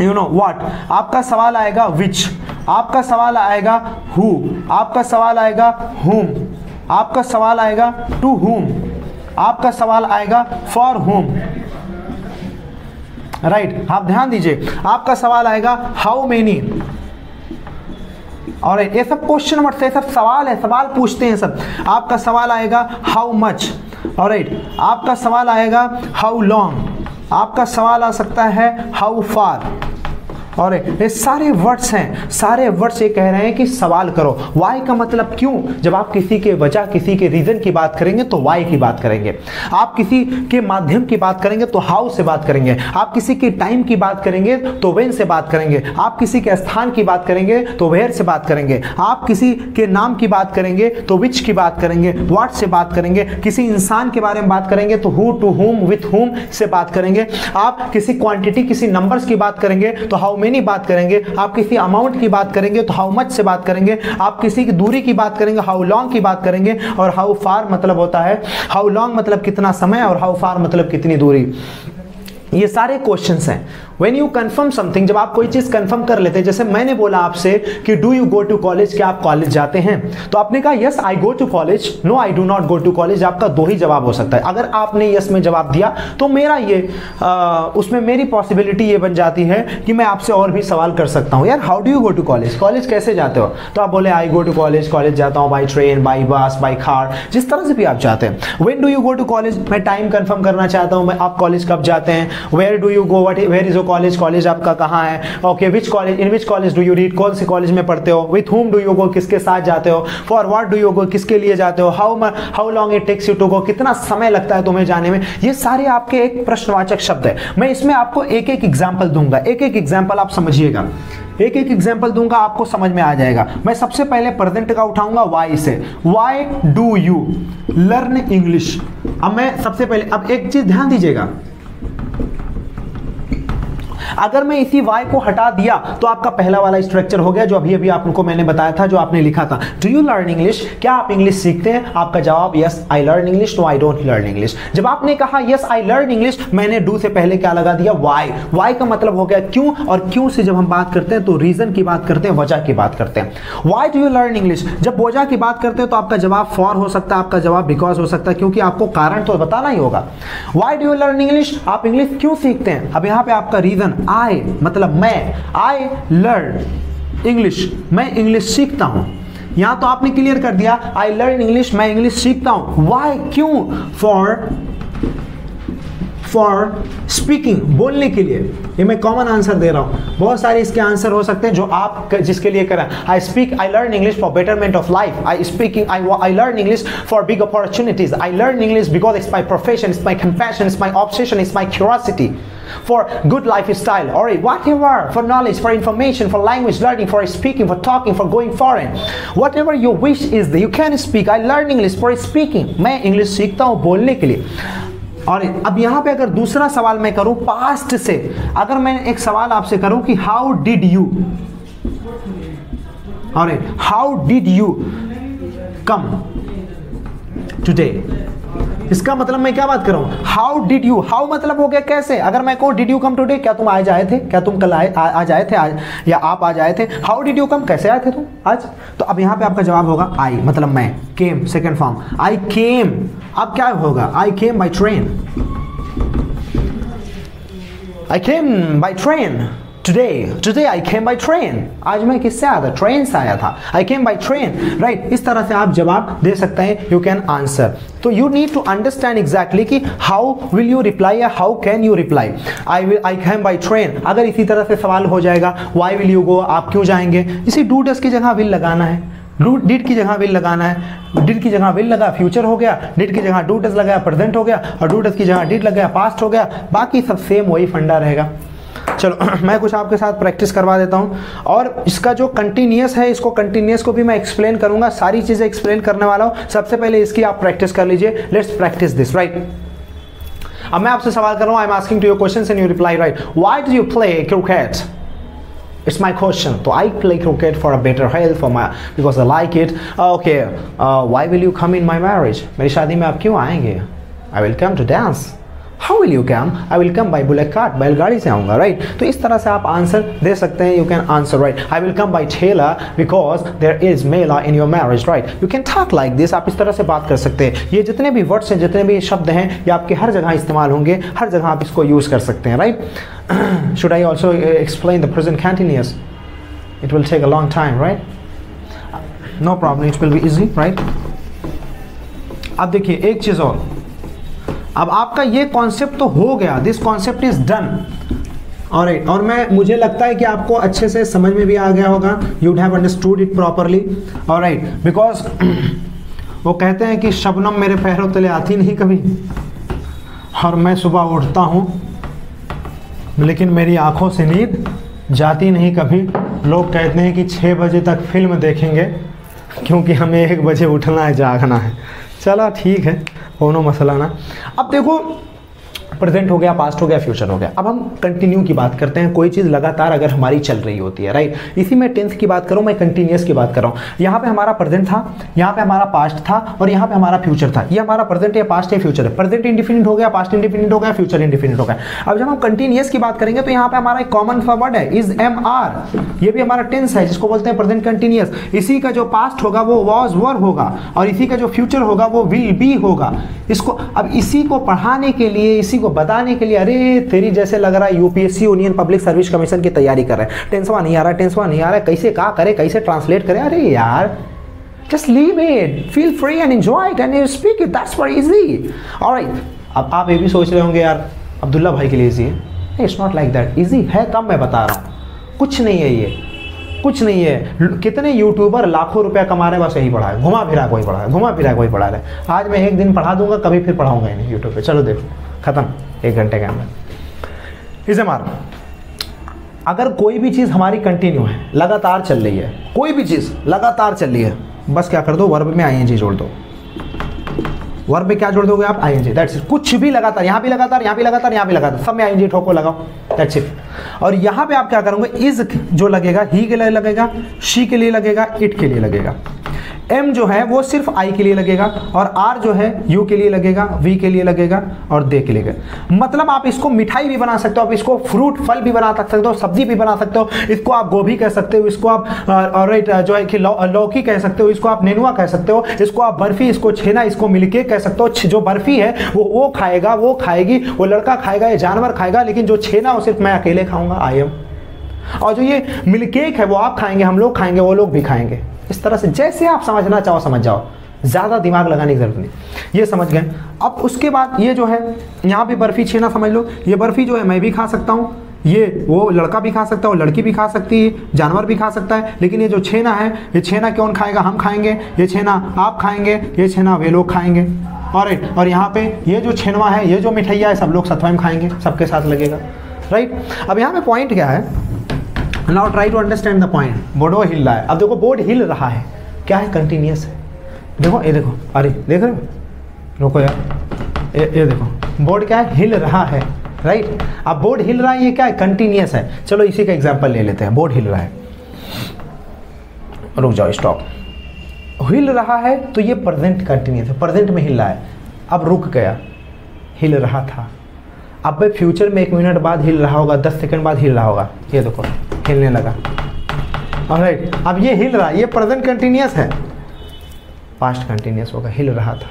यू नो व्हाट आपका सवाल आएगा विच आपका सवाल आएगा हु आपका सवाल आएगा हुम आपका सवाल आएगा टू हुम आपका सवाल आएगा फॉर हुम राइट right, आप ध्यान दीजिए। आपका सवाल आएगा हाउ मेनी और ये सब क्वेश्चन नंबर से सब सवाल है सवाल पूछते हैं सब। आपका सवाल आएगा हाउ मच और राइट आपका सवाल आएगा हाउ लॉन्ग आपका सवाल आ सकता है हाउ फार और ये सारे वर्ड्स हैं, सारे वर्ड्स ये कह रहे हैं कि सवाल करो। वाई का मतलब क्यों? जब आप किसी के वजह, किसी के रीजन की बात करेंगे तो वाई की बात करेंगे। आप किसी के माध्यम की बात करेंगे तो हाउ से बात करेंगे। आप किसी के टाइम की बात करेंगे तो वेन से बात करेंगे। आप किसी के स्थान की बात करेंगे तो वेयर से बात करेंगे। आप किसी के नाम की बात करेंगे तो विच की बात करेंगे। वाट से बात करेंगे? किसी इंसान के बारे में बात करेंगे तो who to whom with whom से बात करेंगे। आप किसी क्वांटिटी किसी नंबर्स की बात करेंगे तो हाउ मेनी बात करेंगे, आप किसी अमाउंट की बात करेंगे तो हाउ मच से बात करेंगे, आप किसी की दूरी की बात करेंगे हाउ लॉन्ग की बात करेंगे, और हाउ फार मतलब होता है हाउ लॉन्ग मतलब कितना समय और हाउ फार मतलब कितनी दूरी। ये सारे क्वेश्चंस हैं। वेन यू कन्फर्म समथिंग जब आप कोई चीज़ कन्फर्म कर लेते हैं जैसे मैंने बोला आपसे कि do you go to college क्या आप कॉलेज जाते हैं तो आपने कहा yes I go to college no I do not go to college आपका दो ही जवाब हो सकता है। अगर आपने यस में जवाब दिया तो मेरा ये आ, उसमें मेरी पॉसिबिलिटी ये बन जाती है कि मैं आपसे और भी सवाल कर सकता हूँ। यार how do you go to college college कैसे जाते हो? तो आप बोले I go to college college जाता हूँ by train by bus by car जिस तरह से भी आप जाते हैं। When do you go to college मैं टाइम कन्फर्म करना चाहता हूँ। मैं आप कॉलेज कब जाते हैं? Where do you go what where is college college आपका कहाँ है? Okay which college in which college do you read कौन से कॉलेज में पढ़ते हो? With whom do you go किसके साथ जाते हो? For what do you go किसके लिए जाते हो? How how long it takes you to go कितना समय लगता है तुम्हें जाने में? ये सारे आपके एक प्रश्नवाचक शब्द है। मैं इसमें आपको एक एक एग्ज़ाम्पल दूँगा। एक एक एग्ज़ाम्पल आप समझिएगा। एक एक एग्ज़ाम्पल दूँगा, आपको समझ में आ जाएगा। मैं सबसे पहले प्रेजेंट का उठाऊँगा वाई से। Why do you learn English अब मैं सबसे पहले, अब एक चीज़ ध्यान दीजिएगा। अगर मैं इसी वाई को हटा दिया तो आपका पहला वाला स्ट्रक्चर हो गया जो अभी अभी आपको मैंने बताया था, जो आपने लिखा था। डू यू लर्न इंग्लिश क्या आप इंग्लिश सीखते हैं? आपका जवाब yes I learn English no I don't learn English जब आपने कहा यस आई लर्न इंग्लिश मैंने डू से पहले क्या लगा दिया? वाई वाई का मतलब हो गया क्यों? और क्यों से जब हम बात करते हैं तो रीजन की बात करते हैं, वजह की बात करते हैं। Why do you learn English जब वजह की बात करते हैं तो आपका जवाब फॉर हो सकता है, आपका जवाब बिकॉज़ हो सकता है, क्योंकि आपको कारण तो बताना ही होगा। Why do you learn English आप इंग्लिश क्यों सीखते हैं? अब यहाँ पे आपका रीजन आई मतलब मैं आई लर्न इंग्लिश मैं इंग्लिश सीखता हूँ। यहाँ तो आपने क्लियर कर दिया आई लर्न इंग्लिश मैं इंग्लिश सीखता हूँ। वाई क्यों? फॉर फॉर स्पीकिंग बोलने के लिए। ये मैं कॉमन आंसर दे रहा हूँ। बहुत सारे इसके आंसर हो सकते हैं जो आप जिसके लिए करें I speak I learn English for betterment of life I speaking I I learn English for big opportunities I learn English because it's my profession it's my compassion it's my obsession it's my curiosity for good lifestyle or whatever for knowledge for information for language learning for speaking for talking for going foreign whatever your wish is that you can speak i learn english for speaking मैं English सीखता हूँ बोलने के लिए और अब यहां पे अगर दूसरा सवाल मैं करूं पास्ट से अगर मैं एक सवाल आपसे करूं कि हाउ डिड यू और how did you come today इसका मतलब मैं क्या बात कर रहा हूँ? हाउ डिड यू हाउ मतलब हो गया कैसे? अगर मैं कहूँ डिड यू कम टुडे क्या तुम आज आए थे? क्या तुम कल आए आज आए थे? आज, या आप आज आए थे? हाउ डिड यू कम कैसे आए थे तुम आज? तो अब यहाँ पे आपका जवाब होगा आई मतलब मैं केम सेकेंड फॉर्म आई केम अब क्या होगा? I came by train I came by train today today I came by train आज मैं किससे आया था? ट्रेन से आया था. I came by train right इस तरह से आप जवाब दे सकते हैं. यू कैन आंसर तो you need to understand exactly कि हाउ विल यू रिप्लाई या how can you reply I will I came by train अगर इसी तरह से सवाल हो जाएगा वाई विल यू गो आप क्यों जाएँगे? इसी डू डस की जगह विल लगाना है. डू डिड की जगह विल लगाना है. डिड की जगह विल लगा फ्यूचर हो गया. डिड की जगह डू डस लगाया प्रेजेंट हो गया. और डू डस की जगह डिड लग गया पास्ट हो गया. बाकी सब सेम वही फंडा रहेगा. चलो मैं कुछ आपके साथ प्रैक्टिस करवा देता हूँ। और इसका जो कंटिन्यूस है इसको कंटिन्यूस को भी मैं एक्सप्लेन करूँगा। सारी चीज़ें एक्सप्लेन करने वाला हूँ। सबसे पहले इसकी आप प्रैक्टिस कर लीजिए। लेट्स प्रैक्टिस दिस राइट अब मैं आपसे सवाल कर रहा हूँ। I am asking to your question and you reply right why do you play cricket it's my question. so i play cricket for a better health for my because i like it. Uh, okay uh, why will you come in my marriage? मेरी शादी में आप क्यों आएँगे? I will come to dance. How will you come I will come by bullet cart बैलगाड़ी से आऊँगा right right? तो इस तरह से आप आंसर दे सकते हैं you can answer right I will come by ठेला because there is Mela in your marriage right you can talk like this आप इस तरह से बात कर सकते हैं ये जितने भी वर्ड्स हैं जितने भी शब्द हैं ये आपके हर जगह इस्तेमाल होंगे हर जगह आप इसको यूज़ कर सकते हैं right should I also explain the present continuous it will take a long time, right? No problem, it will be easy, right? अब देखिए, एक चीज़ और। अब आपका ये कॉन्सेप्ट तो हो गया दिस कॉन्सेप्ट इज़ डन और और मैं, मुझे लगता है कि आपको अच्छे से समझ में भी आ गया होगा you'd have understood it properly और राइट बिकॉज़ वो कहते हैं कि शबनम मेरे पैरों तले आती नहीं कभी, और मैं सुबह उठता हूँ, लेकिन मेरी आँखों से नींद जाती नहीं कभी। लोग कहते हैं कि छः बजे तक फ़िल्म देखेंगे, क्योंकि हमें एक बजे उठना है, जागना है। चला, ठीक है। कोनो मसला ना। अब देखो प्रेजेंट हो गया, पास्ट हो गया, फ्यूचर हो गया। अब हम कंटिन्यू की बात करते हैं। कोई चीज़ लगातार अगर हमारी चल रही होती है राइट इसी में टेंस की बात करूँ, मैं कंटिन्यूस की बात कर रहा हूँ। यहाँ पे हमारा प्रेजेंट था, यहाँ पे हमारा पास्ट था और यहाँ पे हमारा फ्यूचर था। ये हमारा प्रेजेंट या पास्ट या फ्यूचर है। प्रेजेंट इंडिफिनिट हो गया पास्ट इंडिफिनिट हो गया फ्यूचर इंडिफिनिट हो गया। अब जब हम कंटिन्यूस की बात करेंगे तो यहाँ पे हमारा एक कॉमन वर्ड है इज़ एम आर ये भी हमारा टेंस है, जिसको बोलते हैं प्रेजेंट कंटिन्यूस इसी का जो पास्ट होगा, वो वॉज़ वर होगा और इसी का जो फ्यूचर होगा, वो विल बी होगा। इसको, अब इसी को पढ़ाने के लिए, इसी को बताने के लिए, अरे, तेरी जैसे लग रहा है UPSC Union Public Service Commission की तैयारी कर रहे हैं। टेंसवा नहीं आ रहा टेंसवा नहीं आ रहा, कैसे कहा करे, कैसे ट्रांसलेट करे? अरे यार, just leave it, feel free and enjoy it and you speak it, that's very easy alright अब आप ये भी सोच रहे होंगे यार, अब्दुल्ला भाई के लिए इजी है। It's not like that easy है तब मैं बता रहा हूँ। कुछ नहीं है ये, कुछ नहीं है। कितने यूट्यूबर लाखों रुपया कमा रहे बस यही पढ़ा है। घुमा फिरा कोई पढ़ा है, घुमा फिरा कोई पढ़ा रहा आज मैं एक दिन पढ़ा दूँगा, कभी फिर पढ़ाऊँगा ही यूट्यूब पे। चलो देखो। खत्म, एक घंटे के अंदर। इसे मारो। अगर कोई भी चीज़ हमारी कंटिन्यू है, लगातार चल रही है, कोई भी चीज़ लगातार चल रही है, बस क्या कर दो वर्ब में आईएनजी जोड़ दो। वर्ब में क्या जोड़ दोगे आप? I N G that's it कुछ भी लगातार, यहाँ भी लगातार, यहाँ भी लगातार, यहाँ भी लगातार, सब में आई एन जी ठोको लगाओ दैट्स इट और यहाँ पे आप क्या करोगे इज़ जो लगेगा ही के लिए लगेगा शी के लिए लगेगा इट के लिए लगेगा। एम जो है वो सिर्फ़ आई के लिए लगेगा और आर जो है यू के लिए लगेगा वी के लिए लगेगा और दे के लिए मतलब आप इसको मिठाई भी बना सकते हो, आप इसको फ्रूट फल भी बना सकते हो, सब्ज़ी भी बना सकते हो, इसको आप गोभी कह सकते हो, इसको आप और जो है कि लौकी कह सकते हो, इसको आप नेनुआ कह सकते हो, इसको आप बर्फ़ी, इसको छेना, इसको मिलके कह सकते हो जो बर्फ़ी है, वो वो खाएगा, वो खाएगी, वो लड़का खाएगा, ये जानवर खाएगा, लेकिन जो छेना वो सिर्फ़ मैं अकेले खाऊँगा आई एम और जो ये मिल्क केक है, वो आप खाएँगे, हम लोग खाएँगे, वो लोग भी खाएँगे। इस तरह से जैसे आप समझना चाहो, समझ जाओ। ज़्यादा दिमाग लगाने की ज़रूरत नहीं। ये समझ गए। अब उसके बाद ये जो है, यहाँ पे बर्फ़ी छेना समझ लो। ये बर्फ़ी जो है, मैं भी खा सकता हूँ। ये, वो लड़का भी खा सकता है लड़की भी खा सकती है, जानवर भी खा सकता है। लेकिन ये जो छेना है, ये छेना कौन खाएगा? हम खाएँगे। ये छेना आप खाएँगे, ये छेना वे लोग खाएँगे। और और यहाँ पे ये जो छेनवा है, ये जो मिठाइया है, सब लोग सतवा खाएँगे, सबके साथ लगेगा। राइट अब यहाँ पे पॉइंट क्या है? Now try to understand the point board वो हिल रहा है अब देखो बोर्ड हिल रहा है क्या है कंटिन्यूस है देखो ये देखो अरे देख रहे हो रुको यार ये ये देखो बोर्ड क्या है हिल रहा है राइट अब बोर्ड हिल रहा है ये क्या है कंटिन्यूस है चलो इसी का एग्जांपल ले लेते हैं बोर्ड हिल रहा है रुक जाओ स्टॉप हिल रहा है तो ये प्रेजेंट कंटिन्यूस है प्रेजेंट में हिल रहा है अब रुक गया हिल रहा था अब फ्यूचर में एक मिनट बाद हिल रहा होगा दस सेकंड बाद हिल रहा होगा ये देखो हिलने लगा। राइट अब ये हिल रहा, ये प्रेजेंट कंटिन्यूस है। पास्ट कंटिन्यूस होगा, हिल रहा था।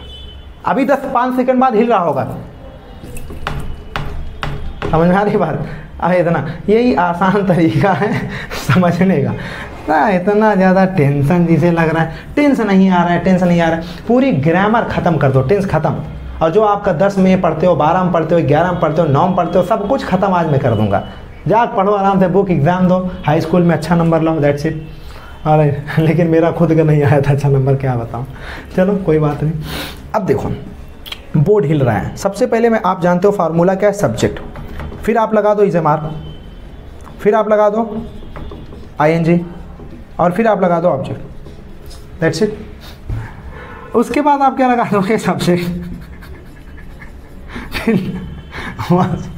अभी दस पाँच सेकंड बाद हिल रहा होगा। समझ में आ रही बात? अरे इतना, यही आसान तरीका है समझने का। ना, इतना ज़्यादा टेंशन जिसे लग रहा है टेंस नहीं आ रहा है टेंस नहीं आ रहा है। पूरी ग्रामर ख़त्म कर दो टेंस ख़त्म। और जो आपका दस में पढ़ते हो, बारह में पढ़ते हो, ग्यारह में पढ़ते हो, नौ में पढ़ते हो, सब कुछ ख़त्म आज मैं कर दूँगा। जा पढ़ो आराम से बुक एग्ज़ाम दो। हाई स्कूल में अच्छा नंबर लाओ दैट्स इट और लेकिन मेरा खुद का नहीं आया था अच्छा नंबर क्या बताऊँ? चलो, कोई बात नहीं। अब देखो बोर्ड हिल रहा है। सबसे पहले मैं, आप जानते हो फार्मूला क्या है? सब्जेक्ट फिर आप लगा दो मार फिर आप लगा दो आई और फिर आप लगा दो ऑब्जेक्ट दैट्स इट उसके बाद आप क्या लगा दोगे? सब्जेक्ट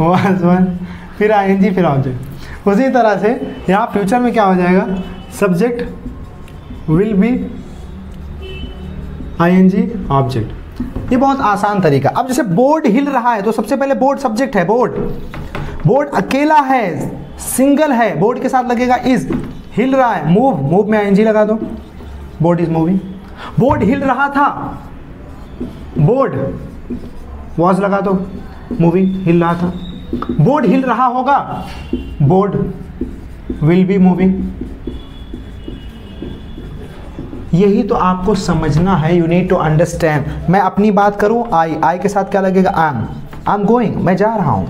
वाज वन फिर आई एन जी फिर ऑब्जेक्ट उसी तरह से यहाँ फ्यूचर में क्या हो जाएगा? Subject will be I N G object ये बहुत आसान तरीका। अब जैसे बोर्ड हिल रहा है तो सबसे पहले बोर्ड सब्जेक्ट है बोर्ड बोर्ड अकेला है सिंगल है बोर्ड के साथ लगेगा इज़ हिल रहा है मूव मूव में आईएनजी लगा दो। बोर्ड इज़ मूविंग बोर्ड हिल रहा था। बोर्ड वॉज़ लगा दो। मूविंग हिल रहा था। बोर्ड हिल रहा होगा। बोर्ड विल बी मूविंग यही तो आपको समझना है। यू नीड टू अंडरस्टैंड मैं अपनी बात करूँ आई आई के साथ क्या लगेगा? I am I am going मैं जा रहा हूँ।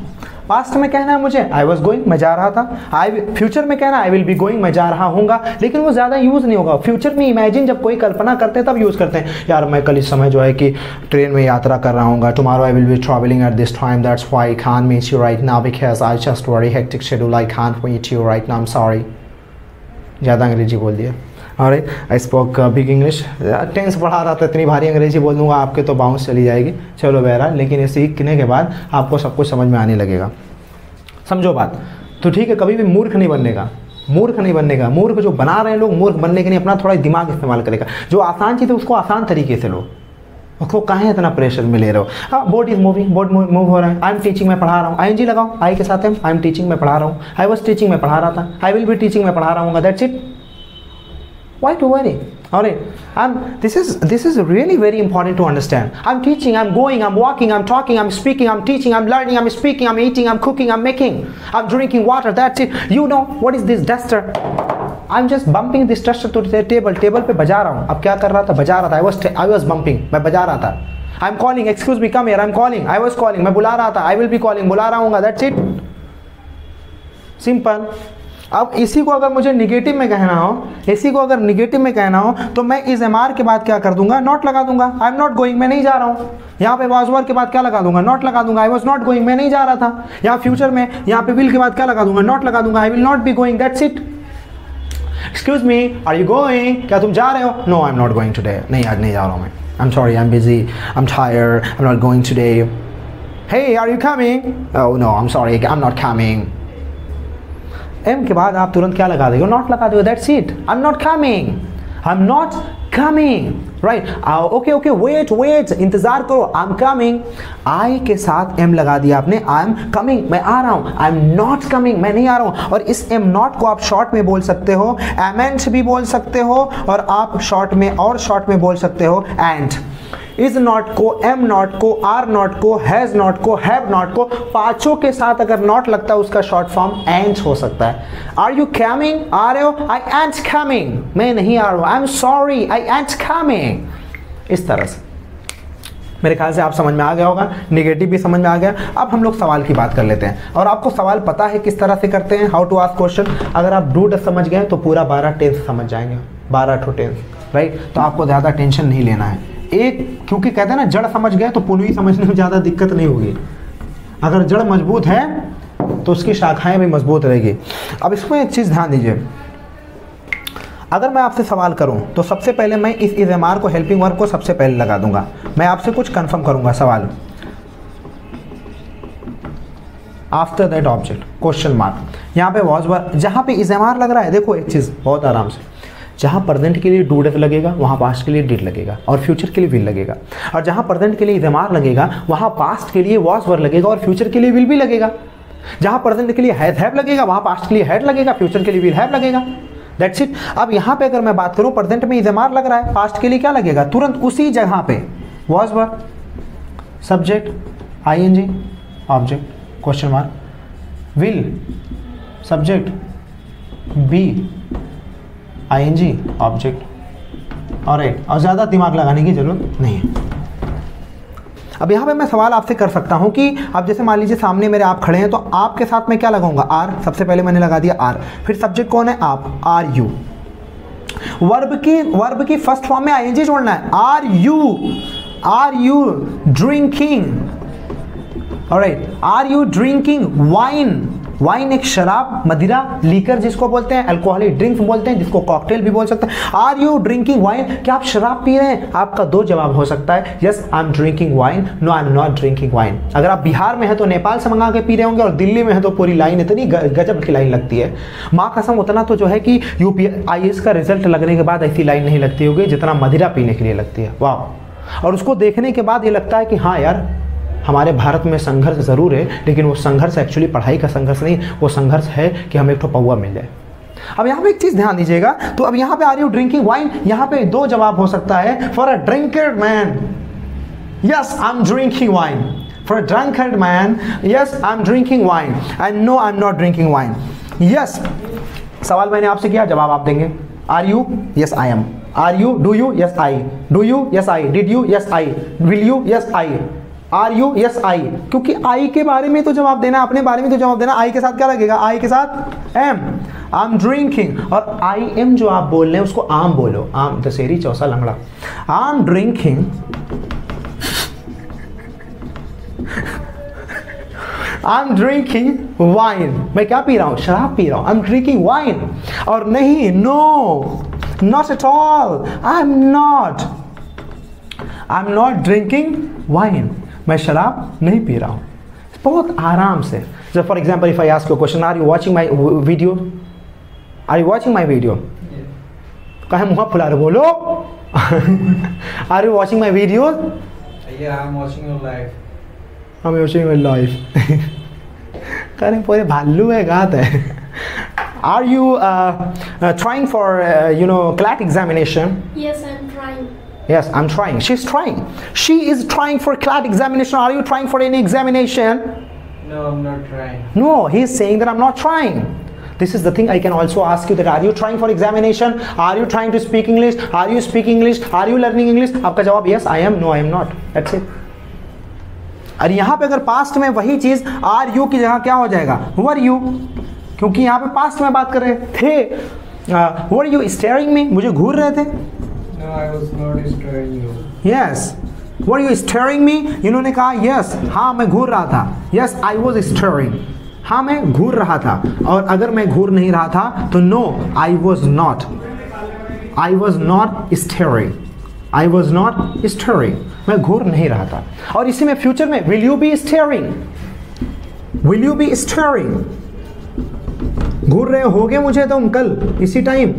पास्ट में कहना है मुझे आई वॉज़ गोइंग मैं जा रहा था। आई फ्यूचर में कहना आई विल बी गोइंग मैं जा रहा हूँ लेकिन वो ज़्यादा यूज़ नहीं होगा। फ्यूचर में इमेजिन जब कोई कल्पना करते हैं, तब यूज़ करते हैं। यार, मैं कल इस समय जो है कि ट्रेन में यात्रा कर रहा हूँ tomorrow I will be travelling at this time that's why can meet you right now because I just very hectic schedule I can meet you right now sorry ज़्यादा अंग्रेज़ी बोल दिया। और I spoke big English tense पढ़ा रहा था, इतनी भारी अंग्रेज़ी बोल दूँगा, आपके तो बाउंस चली जाएगी। चलो बहरा, लेकिन ये सीखने के बाद आपको सब कुछ समझ में आने लगेगा। समझो बात। तो ठीक है, कभी भी मूर्ख नहीं बनने का। मूर्ख नहीं बनने का। मूर्ख जो बना रहे हैं लोग, मूर्ख बनने के लिए अपना थोड़ा दिमाग इस्तेमाल करेगा। जो आसान चीज़ है, उसको आसान तरीके से लो। उसको कहाँ इतना प्रेशर में ले रहे हो? हाँ board is moving board move हो रहा है। आई एम टीचिंग में पढ़ा रहा हूँ। आई एन जी लगाओ आई के साथ आई एम टीचिंग में पढ़ा रहा हूँ। आई वॉज़ टीचिंग में पढ़ा रहा था। आई विल बी टीचिंग में पढ़ा रहा हूँ। That's it why to worry all right i'm this is this is really very important to understand i'm teaching i'm going i'm walking i'm talking i'm speaking i'm teaching i'm learning i'm speaking i'm eating i'm cooking i'm making i'm drinking water that's it you know what is this duster i'm just bumping this duster to the table table पे बजा रहा हूँ अब क्या कर रहा था बजा रहा था i was i was bumping मैं बजा रहा था i'm calling excuse me come here i'm calling i was calling मैं बुला रहा था i will be calling बुला रहा हूँ that's it simple अब इसी को अगर मुझे निगेटिव में कहना हो इसी को अगर निगेटिव में कहना हो तो मैं इस एमआर के बाद क्या कर दूँगा? नॉट लगा दूँगा। आई एम नॉट गोइंग मैं नहीं जा रहा हूँ। यहाँ पे वॉज़ वर के बाद क्या लगा दूँगा? नॉट लगा दूँगा। आई वॉज़ नॉट गोइंग मैं नहीं जा रहा था। यहाँ फ्यूचर में यहाँ पे विल के बाद क्या लगा दूँगा? नॉट लगा दूँगा। I will not be going that's it excuse me are you going क्या तुम जा रहे हो? No I am not going today नहीं आज नहीं जा रहा हूँ मैं। I am sorry I am busy I am tired I am not going today Hey, are you coming? Oh no, I'm sorry, I'm not coming. Am के बाद आप तुरंत क्या लगा देगा? नॉट लगा देगा that's it I am not coming I am not coming right okay okay wait wait इंतज़ार करो. आई एम कमिंग आई के साथ एम लगा दिया आपने. आई एम कमिंग मैं आ रहा हूँ. आई एम नॉट कमिंग मैं नहीं आ रहा हूँ. और इस एम नॉट को आप शॉर्ट में बोल सकते हो. एम एंड भी बोल सकते हो. और आप शॉर्ट में और शॉर्ट में बोल सकते हो. एंड इज़ नॉट को एम नॉट को आर नॉट को हैज़ नॉट को हैव नॉट को, पाँचों के साथ अगर नॉट लगता है, उसका शॉर्ट फॉर्म एंड हो सकता है। आर यू कैमिंग आ रहे हो? आई एंड कैमिंग मैं नहीं आ रहा हूँ। I am sorry I and coming इस तरह से। मेरे ख्याल से आप समझ में आ गया होगा। निगेटिव भी समझ में आ गया। अब हम लोग सवाल की बात कर लेते हैं। और आपको सवाल पता है किस तरह से करते हैं? हाउ टू आस्क क्वेश्चन अगर आप डू समझ गए तो पूरा बारह टेंस समझ जाएँगे। बारह टू टेंस राइट तो आपको ज़्यादा टेंशन नहीं लेना है। एक, क्योंकि कहते हैं ना, जड़ समझ गए तो पुनवी समझने में ज़्यादा दिक्कत नहीं होगी। अगर जड़ मज़बूत है तो उसकी शाखाएँ भी मज़बूत रहेगी। अब इसमें एक चीज़ ध्यान दीजिए। अगर मैं आपसे सवाल करूँ तो सबसे पहले मैं इस इज़ को, हेल्पिंग वर्क को सबसे पहले लगा दूँगा। मैं आपसे कुछ कंफर्म करूँगा सवाल। After that object question mark यहाँ पे वॉज़ वर्क जहाँ पे इज़ लग रहा है, देखो एक चीज़, बहुत आराम से। जहाँ प्रेजेंट के लिए डू डेफ लगेगा वहाँ पास्ट के लिए डिड लगेगा और फ्यूचर के लिए विल लगेगा और जहाँ प्रेजेंट के लिए इजमार लगेगा वहाँ पास्ट के लिए वॉस वर लगेगा और फ्यूचर के लिए विल भी लगेगा जहाँ प्रेजेंट के लिए हैज़ हैव लगेगा वहाँ पास्ट के लिए हैड लगेगा फ्यूचर के लिए विल हैव लगेगा दैट्स इट अब यहाँ पे अगर मैं बात करूँ प्रेजेंट में इजमार लग रहा है पास्ट के लिए क्या लगेगा तुरंत उसी जगह पे was were subject I N G object question mark will subject be I object और और ज़्यादा दिमाग लगाने की ज़रूरत नहीं है। अब यहाँ पे मैं सवाल आपसे कर सकता हूँ कि अब जैसे मान लीजिए सामने मेरे आप खड़े हैं तो आपके साथ मैं क्या लगाऊँगा? आर सबसे पहले मैंने लगा दिया आर फिर सब्जेक्ट कौन है? आप। आर यू वर्ब की वर्ब की फ़र्स्ट फॉर्म में आईएनजी जोड़ना है। Are you are you drinking right are you drinking wine wine एक शराब मदिरा लीकर जिसको बोलते हैं अल्कोहलिक ड्रिंक बोलते हैं, जिसको कॉकटेल भी बोल सकते हैं। आर यू ड्रिंकिंग वाइन क्या आप शराब पी रहे हैं? आपका दो जवाब हो सकता है yes I am drinking wine no I am not drinking wine अगर आप बिहार में है तो नेपाल से मंगा के पी रहे होंगे और दिल्ली में है तो पूरी लाइन इतनी गजब की लाइन लगती है। माँ कसम, उतना तो जो है कि यूपी आई का रिज़ल्ट लगने के बाद ऐसी लाइन नहीं लगती होगी जितना मदिरा पीने के लिए लगती है। वाह और उसको देखने के बाद ये लगता है कि हाँ यार हमारे भारत में संघर्ष ज़रूर है, लेकिन वो संघर्ष एक्चुअली पढ़ाई का संघर्ष नहीं, वो संघर्ष है कि हमें एक तो पौवा मिल जाए। अब यहाँ पे एक चीज़ ध्यान दीजिएगा तो अब यहाँ पे आ रही हो ड्रिंकिंग वाइन यहाँ पे दो जवाब हो सकता है for a drinked man yes I am drinking wine for a drunkard man yes I am drinking wine and no I am not drinking wine yes सवाल मैंने आपसे किया, जवाब आप देंगे। Are you yes I am are you do you yes I do you yes I did you yes I will you yes I are you yes I? क्योंकि I के बारे में तो जवाब देना, अपने बारे में तो जवाब देना, आई के साथ क्या लगेगा? आई के साथ एम आई एम ड्रिंकिंग और आई एम जो आप बोल रहे हैं, उसको आम बोलो। आम, Dasheri, Chausa, Langra. I am drinking I am drinking wine मैं क्या पी रहा हूँ? शराब पी रहा हूँ। आई एम ड्रिंकिंग वाइन और नहीं no not at all I am not I am not drinking wine मैं शराब नहीं पी रहा हूँ। बहुत आराम से। जब for example if I ask you question are you watching my video are you watching my video कहे मुँह फुला रहे बोलो। Are you watching my video. हम वॉचिंग लाइफ करें पूरे भालू है गात है। Are you trying for you know CLAT examination Yes, I'm trying. She's trying. She is trying for CLAT examination. Are you trying for any examination? No, I'm not trying. No, he's saying that I'm not trying. This is the thing I can also ask you that are you trying for examination? Are you trying to speak English? Are you speaking English? Are you learning English? आपका जवाब yes, I am. No, I am not. That's it. और यहाँ पे अगर past में वही चीज़ are you की जगह क्या हो जाएगा वर यू क्योंकि यहाँ पे पास्ट में बात कर रहे थे वर यू स्टेयरिंग में मुझे घूर रहे थे yes were you staring me इन्होंने कहा यस हाँ मैं घूर रहा था. यस आई वॉज़ स्टेयरिंग हाँ मैं घूर रहा था। और अगर मैं घूर नहीं रहा था तो no I was not I was not staring I was not staring मैं घूर नहीं रहा था। और इसी में फ्यूचर में will you be staring will you be staring घूर रहे होगे मुझे तुम कल, इसी टाइम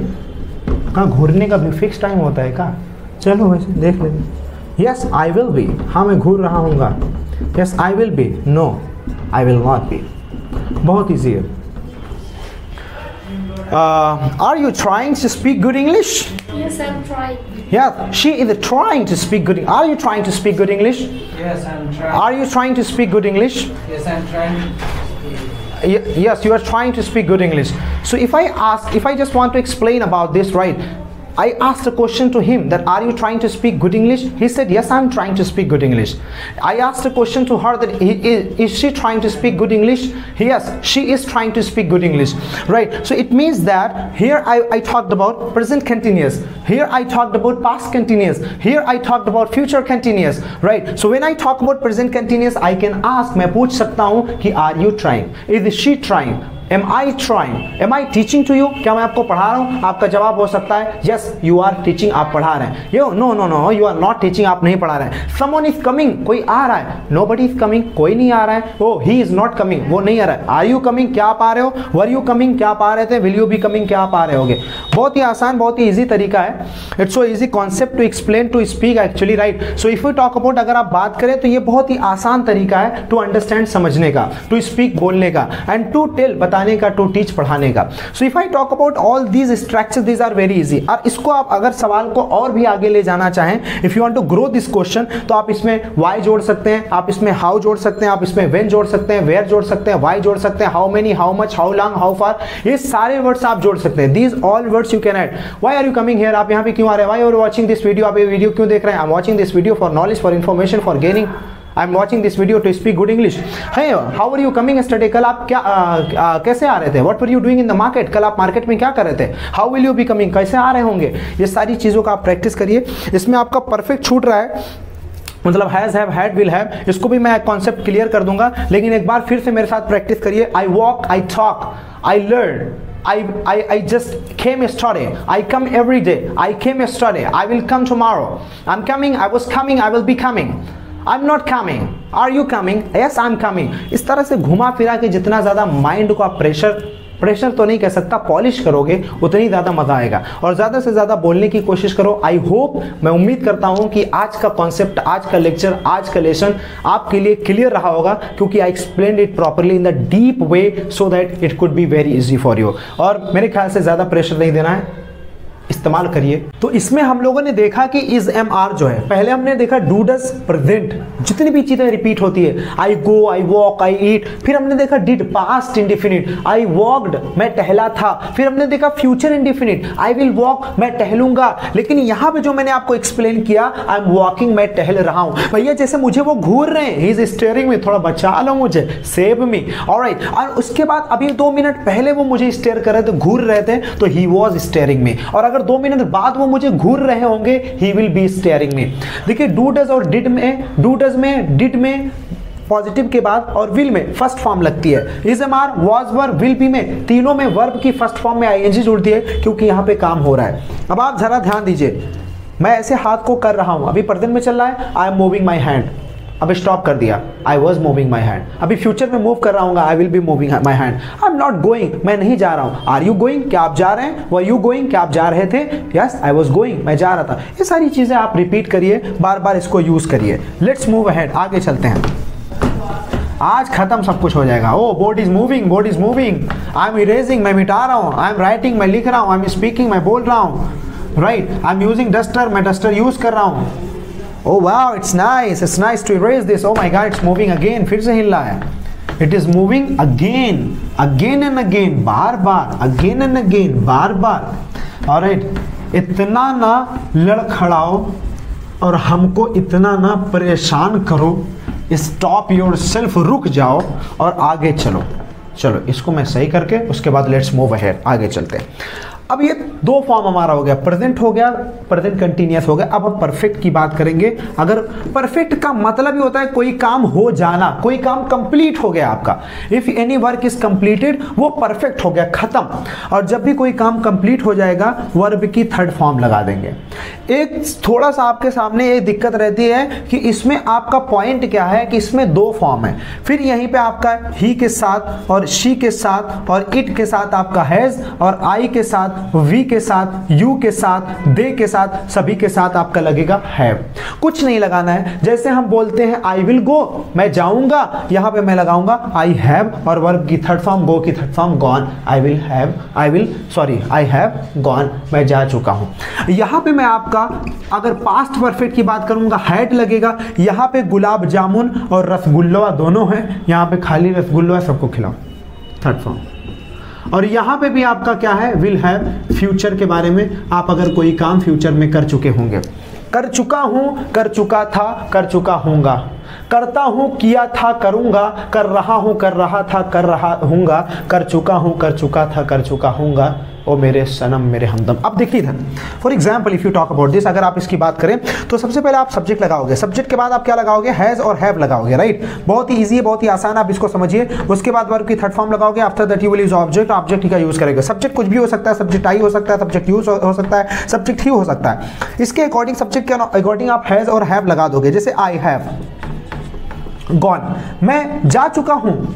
कहाँ घूरने का भी फिक्स टाइम होता है क्या चलो वैसे देख लेते यस आई विल बी हाँ मैं घूर रहा हूँगा yes I will be no I will not be बहुत ईजी है are you trying to speak good English Yes, I'm trying. Yeah, she is trying to speak good. Are you trying to speak good English? Yes, I'm trying. Are you trying to speak good English? Yes, I'm trying. Ye- yes you are trying to speak good english. So if i ask if i just want to explain about this right i asked a question to him that are you trying to speak good english he said yes i'm trying to speak good english i asked a question to her that he, is, is she trying to speak good english yes she is trying to speak good english right so it means that here I, I talked about present continuous here i talked about past continuous here i talked about future continuous right so when i talk about present continuous i can ask मैं पूछ सकता हूँ कि are you trying is she trying Am I trying am I teaching to you क्या मैं आपको पढ़ा रहा हूँ? आपका जवाब हो सकता है यस यू आर टीचिंग आप पढ़ा रहे हैं. Yo no no no you are not teaching आप नहीं पढ़ा रहे हैं. समवन इज़ कमिंग कोई आ रहा है. नो बडी इज़ कमिंग कोई नहीं आ रहा है. Oh he is not coming वो नहीं आ रहा है. आर यू कमिंग क्या आप आ रहे हो? वर यू कमिंग क्या आप आ रहे थे? विल यू बी कमिंग क्या आप आ रहे होगे? बहुत ही आसान, बहुत ही ईजी तरीका है. It's so easy concept to explain to speak actually right so if you talk about अगर आप बात करें तो ये बहुत ही आसान तरीका है टू अंडरस्टैंड समझने का टू स्पीक बोलने का. एंड टू टेल बताने का टू टीच पढ़ाने का। So if I talk about all these structure these are very easy और इसको आप अगर सवाल को और भी आगे ले जाना चाहें if you want to grow this question तो आप इसमें वाई जोड़ सकते हैं, आप इसमें हाउ जोड़ सकते हैं, आप इसमें वेन जोड़ सकते हैं वेयर जोड़ सकते हैं वाई जोड़ सकते हैं how many how much how long how far ये सारे वर्ड्स आप जोड़ सकते हैं। These all words you can add why are you coming here आप यहाँ पे क्यों आ रहे हैं? Why are watching this video आप ये वीडियो क्यों देख रहे हैं? I am watching this video for knowledge for information for gaining I am watching this video to speak good English है how are you coming study कल आप क्या आ, आ, कैसे आ रहे थे what were you doing in the market कल आप मार्केट में क्या कर रहे थे how will you be coming कैसे आ रहे होंगे ये सारी चीज़ों का आप प्रैक्टिस करिए इसमें आपका परफेक्ट छूट रहा है मतलब has have had will have इसको भी मैं कॉन्सेप्ट क्लियर कर दूँगा लेकिन एक बार फिर से मेरे साथ प्रैक्टिस करिए I walk I talk I learn I, I, I just came yesterday. I come every day. I came yesterday. I will come tomorrow. I'm coming. I was coming. I will be coming. I'm coming are you you coming? I am coming इस तरह से घुमा फिरा के जितना ज़्यादा mind को आप प्रेशर प्रेशर तो नहीं कह सकता पॉलिश करोगे, उतनी ज़्यादा मज़ा आएगा। और ज़्यादा से ज़्यादा बोलने की कोशिश करो। आई होप मैं उम्मीद करता हूँ कि आज का कॉन्सेप्ट आज का लेक्चर आज का लेसन आपके लिए क्लियर रहा होगा, क्योंकि I explain it properly in the deep way so that it could be very easy for you और मेरे ख्याल से ज़्यादा प्रेशर नहीं देना है। इस्तेमाल करिए। तो इसमें हम लोगों ने देखा कि इज़ एम आर जो है, पहले हमने देखा डू डस प्रेजेंट जितनी भी चीज़ें रिपीट होती है आई गो आई वॉक आई ईट फिर हमने देखा did past indefinite I walked मैं टहला था, फिर हमने देखा future indefinite I will walk मैं टहलूँगा। लेकिन यहाँ पे जो मैंने आपको एक्सप्लेन किया आई एम वॉकिंग मैं टहल रहा हूँ। भैया, जैसे मुझे वो घूर रहे हैं इज़ स्टेयरिंग में थोड़ा बचा लो मुझे सेव मी ऑलराइट और उसके बाद अभी दो मिनट पहले वो मुझे स्टेयर कर रहे थे, घूर रहे थे तो ही वॉज़ स्टेयरिंग में और अगर दो मिनट बाद वो मुझे घूर रहे होंगे ही विल बी स्टेयरिंग में देखिए डू डज और डिड में डू डज में डिड में पॉजिटिव के बाद और विल में फ़र्स्ट फॉर्म लगती है। Is am are was were will be में तीनों में वर्ब की फ़र्स्ट फॉर्म में आईएनजी जुड़ती है, क्योंकि यहाँ पे काम हो रहा है। अब आप जरा ध्यान दीजिए, मैं ऐसे हाथ को कर रहा हूँ। अभी पर्दन में चल रहा है I am moving my hand अभी स्टॉप कर दिया। I was moving my hand अभी फ्यूचर में मूव कर रहा हूँ I will be moving my hand I am not going मैं नहीं जा रहा हूँ। आर यू गोइंग क्या आप जा रहे हैं? वर यू गोइंग क्या आप जा रहे थे? यस आई वॉज़ गोइंग मैं जा रहा था। ये सारी चीज़ें आप रिपीट करिए। बार बार इसको यूज़ करिए। लेट्स मूव अहेड आगे चलते हैं। आज खत्म सब कुछ हो जाएगा। ओ board is moving board is moving I am erasing मैं मिटा रहा हूँ। आई एम राइटिंग मैं लिख रहा हूँ। आई एम स्पीकिंग मैं बोल रहा हूँ। Right I am using duster मैं डस्टर यूज़ कर रहा हूँ। ओ wow it's nice it's nice to erase this oh my god it's moving again फिर से हिल रहा है। It is moving again again and again बार बार अगेन एंड अगेन बार बार। और इतना ना लड़खड़ाओ और हमको इतना ना परेशान करो। स्टॉप योर सेल्फ रुक जाओ और आगे चलो। चलो, इसको मैं सही करके उसके बाद लेट्स मूव अहेड आगे चलते हैं। अब ये दो फॉर्म हमारा हो गया प्रेजेंट हो गया प्रेजेंट कंटिन्यूस हो गया। अब हम परफेक्ट की बात करेंगे। अगर परफेक्ट का मतलब ही होता है कोई काम हो जाना, कोई काम कंप्लीट हो गया आपका। If any work is completed वो परफेक्ट हो गया, खत्म। और जब भी कोई काम कंप्लीट हो जाएगा वर्ब की थर्ड फॉर्म लगा देंगे। एक थोड़ा सा आपके सामने ये दिक्कत रहती है कि इसमें आपका पॉइंट क्या है, कि इसमें दो फॉर्म है। फिर यहीं पे आपका ही के साथ, और शी के साथ, और इट के साथ आपका हैज़ और आई के साथ वी के साथ, यू के साथ, दे के साथ, सभी के साथ आपका लगेगा हैव कुछ नहीं लगाना है. जैसे हम बोलते हैं आई विल गो मैं जाऊँगा. यहाँ पे मैं लगाऊँगा आई हैव और वर्ब की थर्ड फॉर्म गो की third form gone I will have I will sorry I have gone मैं जा चुका हूँ. यहाँ पे मैं आपका, अगर पास्ट परफेक्ट की बात करूँगा हैड लगेगा. यहाँ पे गुलाब जामुन और रसगुल्ला दोनों हैं. यहाँ पे खाली रसगुल्ला सबको खिलाओ. थर्ड फॉर्म और यहाँ पे भी आपका क्या है? विल हैव फ्यूचर के बारे में आप अगर कोई काम फ्यूचर में कर चुके होंगे। कर चुका हूँ, कर चुका था, कर चुका हूँगा करता हूँ, किया था, करूँगा, कर रहा हूँ, कर रहा था, कर रहा हूँगा, कर चुका हूँ, कर चुका था, कर चुका हूँगा, ओ मेरे सनम, मेरे हमदम। अब देखिए इधर for example if you talk about this अगर आप इसकी बात करें तो सबसे पहले आप सब्जेक्ट लगाओगे। सब्जेक्ट के बाद आप क्या लगाओगे? हैज़ और हैव लगाओगे राइट बहुत ही ईजी है, बहुत ही आसान आप इसको समझिए। उसके बाद वर्ब की थर्ड फॉर्म लगाओगे after that you will use object object का यूज़ करेगा। सब्जेक्ट कुछ भी हो सकता है सब्जेक्ट आई हो सकता है सब्जेक्ट यूज़ हो सकता है सब्जेक्ट ही हो सकता है। इसके अकॉर्डिंग सब्जेक्ट के अकॉर्डिंग आप हैज़ और हैव लगा दोगे, जैसे आई हैव गॉन मैं जा चुका हूँ।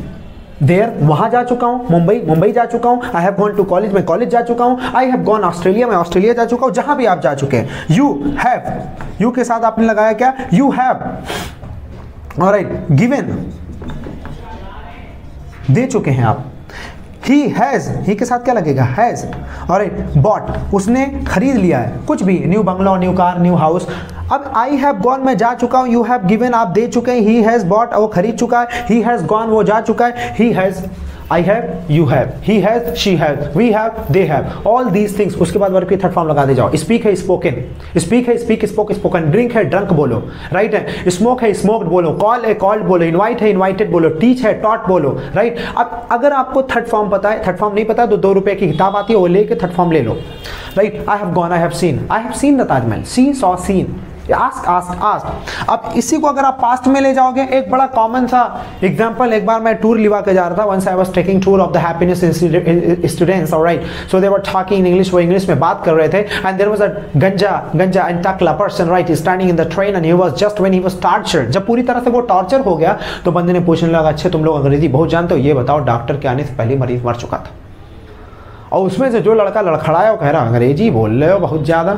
देर वहाँ जा चुका हूँ। मुंबई मुंबई जा चुका हूँ। I have gone to college मैं कॉलेज जा चुका हूँ। आई हैव गॉन ऑस्ट्रेलिया मैं ऑस्ट्रेलिया जा चुका हूँ। जहाँ भी आप जा चुके हैं। यू हैव यू के साथ आपने लगाया क्या? यू हैव और गिवेन दे चुके हैं आप। ही हैज़ ही के साथ क्या लगेगा? हैज़ और बॉट उसने खरीद लिया है। कुछ भी new bungalow new car new house अब आई हैव गॉन मैं जा चुका हूँ। यू हैव गिवन आप दे चुके हैं। ही हैज़ बॉट वो खरीद चुका है। ही हैज़ गॉन वो जा चुका है। He has I have you have he has she have we have they have all these things उसके बाद वर्ग की थर्ड फॉर्म लगा दे जाओ। स्पीक है स्पोकन स्पीक है स्पीक स्पोक स्पोकन ड्रिंक है ड्रंक बोलो। राइट है? स्मोक है स्मोक्ड बोलो। कॉल है कॉल्ड बोलो। इन्वाइट है इन्वाइटेड बोलो। टीच है टॉट बोलो। राइट अब अगर आपको थर्ड फॉर्म पता है थर्ड फॉर्म नहीं पता तो दो रुपए की किताब आती है, वो लेके थर्ड फॉर्म ले लो। Right I have gone I have seen I have seen the Taj Mahal. See saw seen ask ask ask अब इसी को अगर आप पास्ट में ले जाओगे, एक बड़ा कॉमन सा एग्जांपल एक बार मैं टूर लिवा के जा रहा था once I was taking tour of the happiness students alright so they were talking in English वो इंग्लिश में बात कर रहे थे एंड देयर वाज अ गंजा गंजा एंड टकला person right standing in the train and he was just when he was tortured जब पूरी तरह से वो टॉर्चर हो गया तो बंदे ने पूछने लगा, अच्छे, तुम लोग अंग्रेज़ी बहुत जानते हो, ये बताओ डॉक्टर के आने से पहले मरीज़ मर चुका था। और उसमें से जो लड़का लड़खड़ाया, वो कह रहा, अंग्रेज़ी बोल रहे हो बहुत ज़्यादा।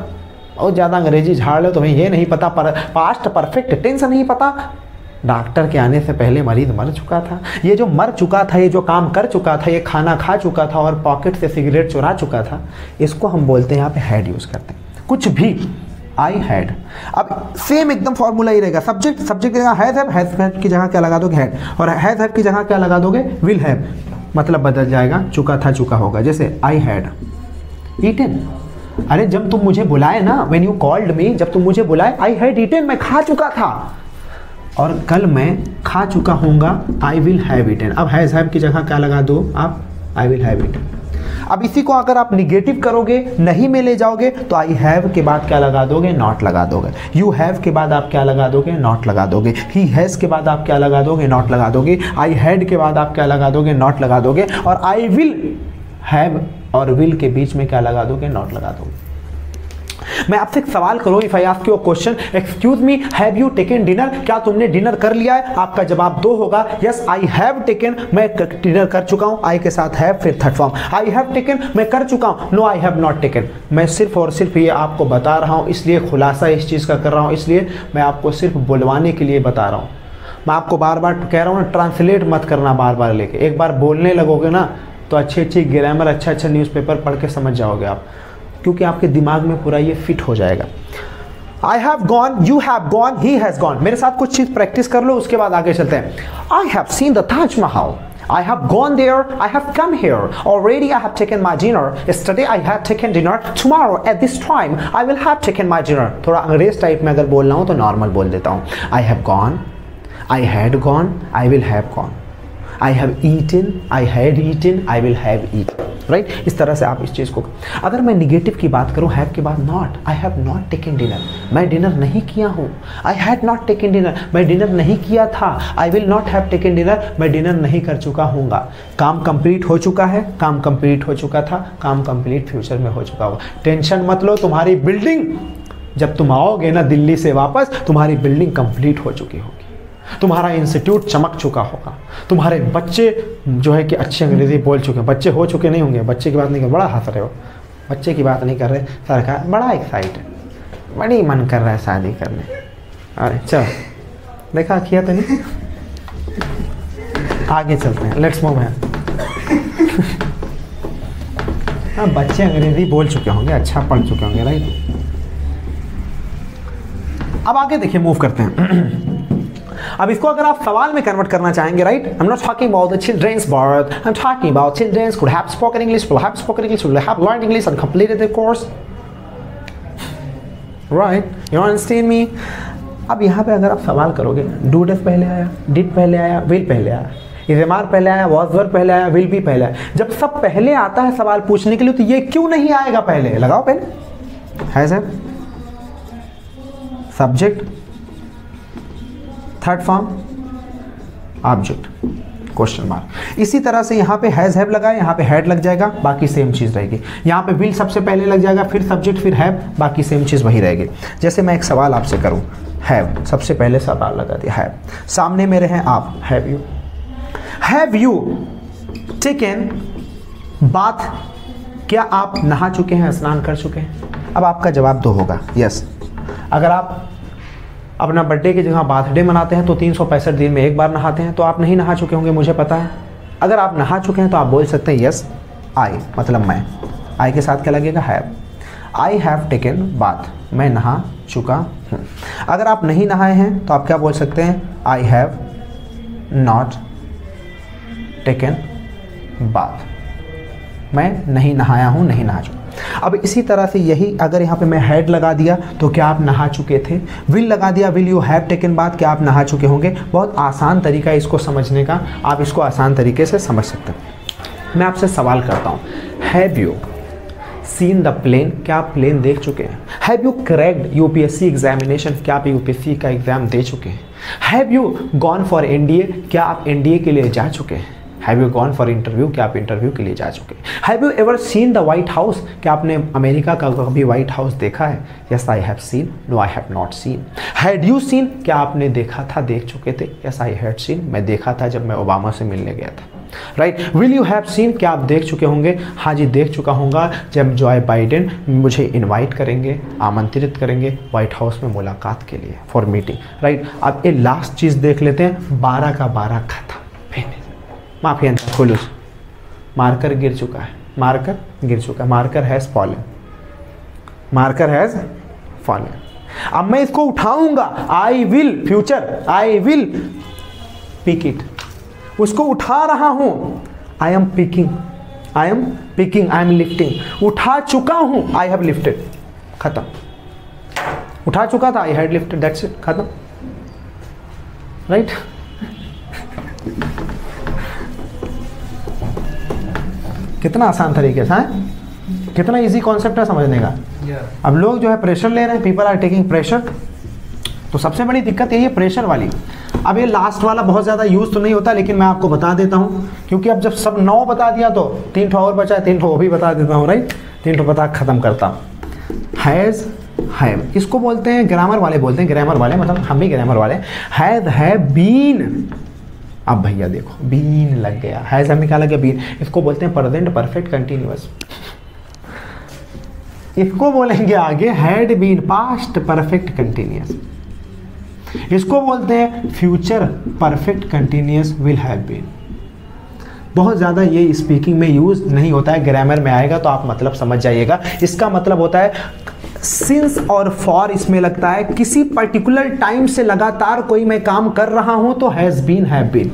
बहुत ज़्यादा अंग्रेज़ी झाड़ लो, तुम्हें ये नहीं पता, पर पास्ट परफेक्ट टेंस नहीं पता। डॉक्टर के आने से पहले मरीज़ मर चुका था। ये जो मर चुका था, ये जो काम कर चुका था, ये खाना खा चुका था और पॉकेट से सिगरेट चुरा चुका था, इसको हम बोलते हैं, यहाँ पे हैड यूज़ करते हैं। कुछ भी आई हैड अब सेम एकदम फॉर्मूला ही रहेगा। सब्जेक्ट सब्जेक्ट की जगह हैज़ हैव हैज़ हैव की जगह क्या लगा दोगे? हैड और हैज़ हैव की जगह क्या लगा दोगे? विल हैव मतलब बदल जाएगा, चुका था, चुका होगा। जैसे आई हैड ईटन अरे जब तुम मुझे बुलाए ना वेन यू कॉल्ड मी जब तुम मुझे बुलाए आई हैड ईटन मैं खा चुका था। और कल मैं खा चुका हूँगा आई विल हैव इटन अब हैज़ हैव की जगह क्या लगा दो आप? आई विल हैव इटन अब इसी को अगर आप निगेटिव करोगे, नहीं में ले जाओगे तो आई हैव के बाद क्या लगा दोगे? नॉट लगा दोगे। यू हैव के बाद आप क्या लगा दोगे? नॉट लगा दोगे। ही हैज़ के बाद आप क्या लगा दोगे? नॉट लगा दोगे। आई हैड के बाद आप क्या लगा दोगे? नॉट लगा दोगे। और आई विल हैव और विल के बीच में क्या लगा दोगे? नॉट लगा दोगे। मैं आपसे एक सवाल करूँ if I ask you question excuse me have you taken dinner क्या तुमने डिनर कर लिया है? आपका जवाब दो होगा। यस आई हैव टेकन मैं डिनर कर चुका हूँ। आई के साथ हैव फिर third form I have taken मैं कर चुका हूँ। No I have not taken मैं सिर्फ़ और सिर्फ़ ये आपको बता रहा हूँ, इसलिए खुलासा इस चीज़ का कर रहा हूँ, इसलिए मैं आपको सिर्फ़ बुलवाने के लिए बता रहा हूँ। मैं आपको बार बार कह रहा हूँ ना ट्रांसलेट मत करना बार बार लेके। एक बार बोलने लगोगे ना तो अच्छी अच्छी ग्रामर अच्छा अच्छा न्यूज़पेपर पढ़ के समझ जाओगे आप क्योंकि आपके दिमाग में पूरा ये फिट हो जाएगा I have gone you have gone he has gone मेरे साथ कुछ चीज़ प्रैक्टिस कर लो उसके बाद आगे चलते हैं I have seen the Taj Mahal I have gone there, I have come here. Already I have taken my dinner. Yesterday I have taken dinner. Tomorrow at this time I will have taken my dinner. थोड़ा अंग्रेज़ type में अगर बोल रहा हूँ तो normal बोल देता हूँ I have gone, I had gone, I will have gone. I have eaten, I had eaten, I will have eaten. Right इस तरह से आप इस चीज़ को अगर मैं निगेटिव की बात करूँ हैव के बाद not I have not taken dinner मैं डिनर नहीं किया हूँ. I had not taken dinner मैं डिनर नहीं किया था. I will not have taken dinner मैं डिनर नहीं कर चुका हूँ काम कंप्लीट हो चुका है. काम कंप्लीट हो चुका था. काम कंप्लीट फ्यूचर में हो चुका होगा. टेंशन मत लो. तुम्हारी बिल्डिंग जब तुम आओगे ना दिल्ली से वापस तुम्हारी बिल्डिंग कंप्लीट हो चुकी होगी. तुम्हारा इंस्टीट्यूट चमक चुका होगा। तुम्हारे बच्चे जो है कि अच्छी अंग्रेज़ी बोल चुके हैं। बच्चे हो चुके नहीं होंगे। बच्चे की बात नहीं कर, बड़ा हंस रहे हो। बच्चे की बात नहीं कर रहे। सरकार बड़ा एक्साइट है। बड़ी मन कर रहा है शादी करने। अरे, चलो। देखा, किया तो नहीं आगे चलते हैं। लेट्स मूव है हाँ बच्चे अंग्रेज़ी बोल चुके होंगे अच्छा पढ़ चुके होंगे राइट अब आगे देखिए मूव करते हैं। अब इसको अगर आप सवाल में कन्वर्ट करना चाहेंगे right I am not talking about the children's birth I am talking about children's could have spoken English will have spoken English will have learned English and completed the course right you understand me अब यहाँ पे अगर आप सवाल करोगे do does पहले आया did पहले आया विल पहले आया, इजमार पहले आया वॉज़ वर पहले आया विल भी पहले आया। जब सब पहले आता है सवाल पूछने के लिए तो ये क्यों नहीं आएगा पहले? लगाओ पहले। है sir subject third form object question mark इसी तरह से यहाँ पे हैज़ हैव लगा यहाँ पे हैड लग जाएगा, बाकी सेम चीज़ रहेगी। यहाँ पे विल सबसे पहले लग जाएगा, फिर सब्जेक्ट फिर हैव बाकी सेम चीज़ वही रहेगी। जैसे मैं एक सवाल आपसे करूँ हैव सबसे पहले सवाल लगा दिया हैव सामने मेरे हैं आप have you have you taken bath क्या आप नहा चुके हैं, स्नान कर चुके हैं? अब आपका जवाब दो होगा यस अगर आप अपना बर्थडे की जगह बर्थडे मनाते हैं तो तीन सौ पैंसठ दिन में एक बार नहाते हैं तो आप नहीं नहा चुके होंगे, मुझे पता है। अगर आप नहा चुके हैं तो आप बोल सकते हैं यस आई मतलब मैं। आई के साथ क्या लगेगा? Have I have taken bath मैं नहा चुका हूँ। अगर आप नहीं नहाए हैं तो आप क्या बोल सकते हैं? I have not taken bath मैं नहीं नहाया हूँ, नहीं नहा चुका। अब इसी तरह से यही अगर यहाँ पे मैं हैड लगा दिया तो क्या आप नहा चुके थे? विल लगा दिया will you have taken bath क्या आप नहा चुके होंगे? बहुत आसान तरीका है इसको समझने का। आप इसको आसान तरीके से समझ सकते हैं। मैं आपसे सवाल करता हूँ। Have you seen the plane क्या आप प्लेन देख चुके हैं? Have you correct UPSC examination क्या आप यूपीएससी का एग्ज़ाम दे चुके हैं? Have you gone for NDA क्या आप एनडीए के लिए जा चुके हैं? Have you gone for interview क्या आप इंटरव्यू के लिए जा चुके have you ever seen the White House क्या आपने अमेरिका का कभी व्हाइट हाउस देखा है? Yes I have seen no I have not seen had you seen क्या आपने देखा था? देख चुके थे? यस आई हैड सीन मैं देखा था जब मैं ओबामा से मिलने गया था। Right will you have seen क्या आप देख चुके होंगे? हाँ जी, देख चुका होगा जब जॉय बाइडेन मुझे इनवाइट करेंगे, आमंत्रित करेंगे व्हाइट हाउस में मुलाकात के लिए फॉर मीटिंग राइट अब ये लास्ट चीज़ देख लेते हैं। बारह का बारह खत्म। माफ़ी अंतर खुलूस मार्कर गिर चुका है। मार्कर गिर चुका है। Marker has fallen marker has fallen अब मैं इसको उठाऊँगा। I will future I will pick it उसको उठा रहा हूँ। I am picking I am picking I am lifting उठा चुका हूँ। आई हैव लिफ्टेड खत्म। उठा चुका था। I had lifted that's it खत्म। राइट कितना आसान तरीके से है? कितना इजी कॉन्सेप्ट है समझने का। Yeah. अब लोग जो है प्रेशर ले रहे हैं पीपल आर टेकिंग प्रेशर तो सबसे बड़ी दिक्कत यही है प्रेशर वाली। अब ये लास्ट वाला बहुत ज़्यादा यूज़ तो नहीं होता लेकिन मैं आपको बता देता हूँ क्योंकि अब जब सब नौ बता दिया तो तीन ठो और बचा है तीन ठो वो भी बता देता हूँ राइट तीन ठो बता ख़त्म करता हूँ। हैज़ हैव इसको बोलते हैं ग्रामर वाले बोलते हैं ग्रामर वाले मतलब हम भी ग्रामर वाले। हैज़ है बीन अब भैया देखो, बीन लग गया। हैज़ हमें लग गया बीन? इसको बोलते हैं प्रेजेंट परफेक्ट कंटिन्यूअस इसको बोलेंगे आगे had been past perfect continuous इसको बोलते हैं future perfect continuous will have been बहुत ज़्यादा ये स्पीकिंग में यूज़ नहीं होता है ग्रामर में आएगा तो आप मतलब समझ जाइएगा। इसका मतलब होता है सिंस और फॉर इसमें लगता है, किसी पर्टिकुलर टाइम से लगातार कोई मैं काम कर रहा हूँ तो हैज़ बीन हैव बीन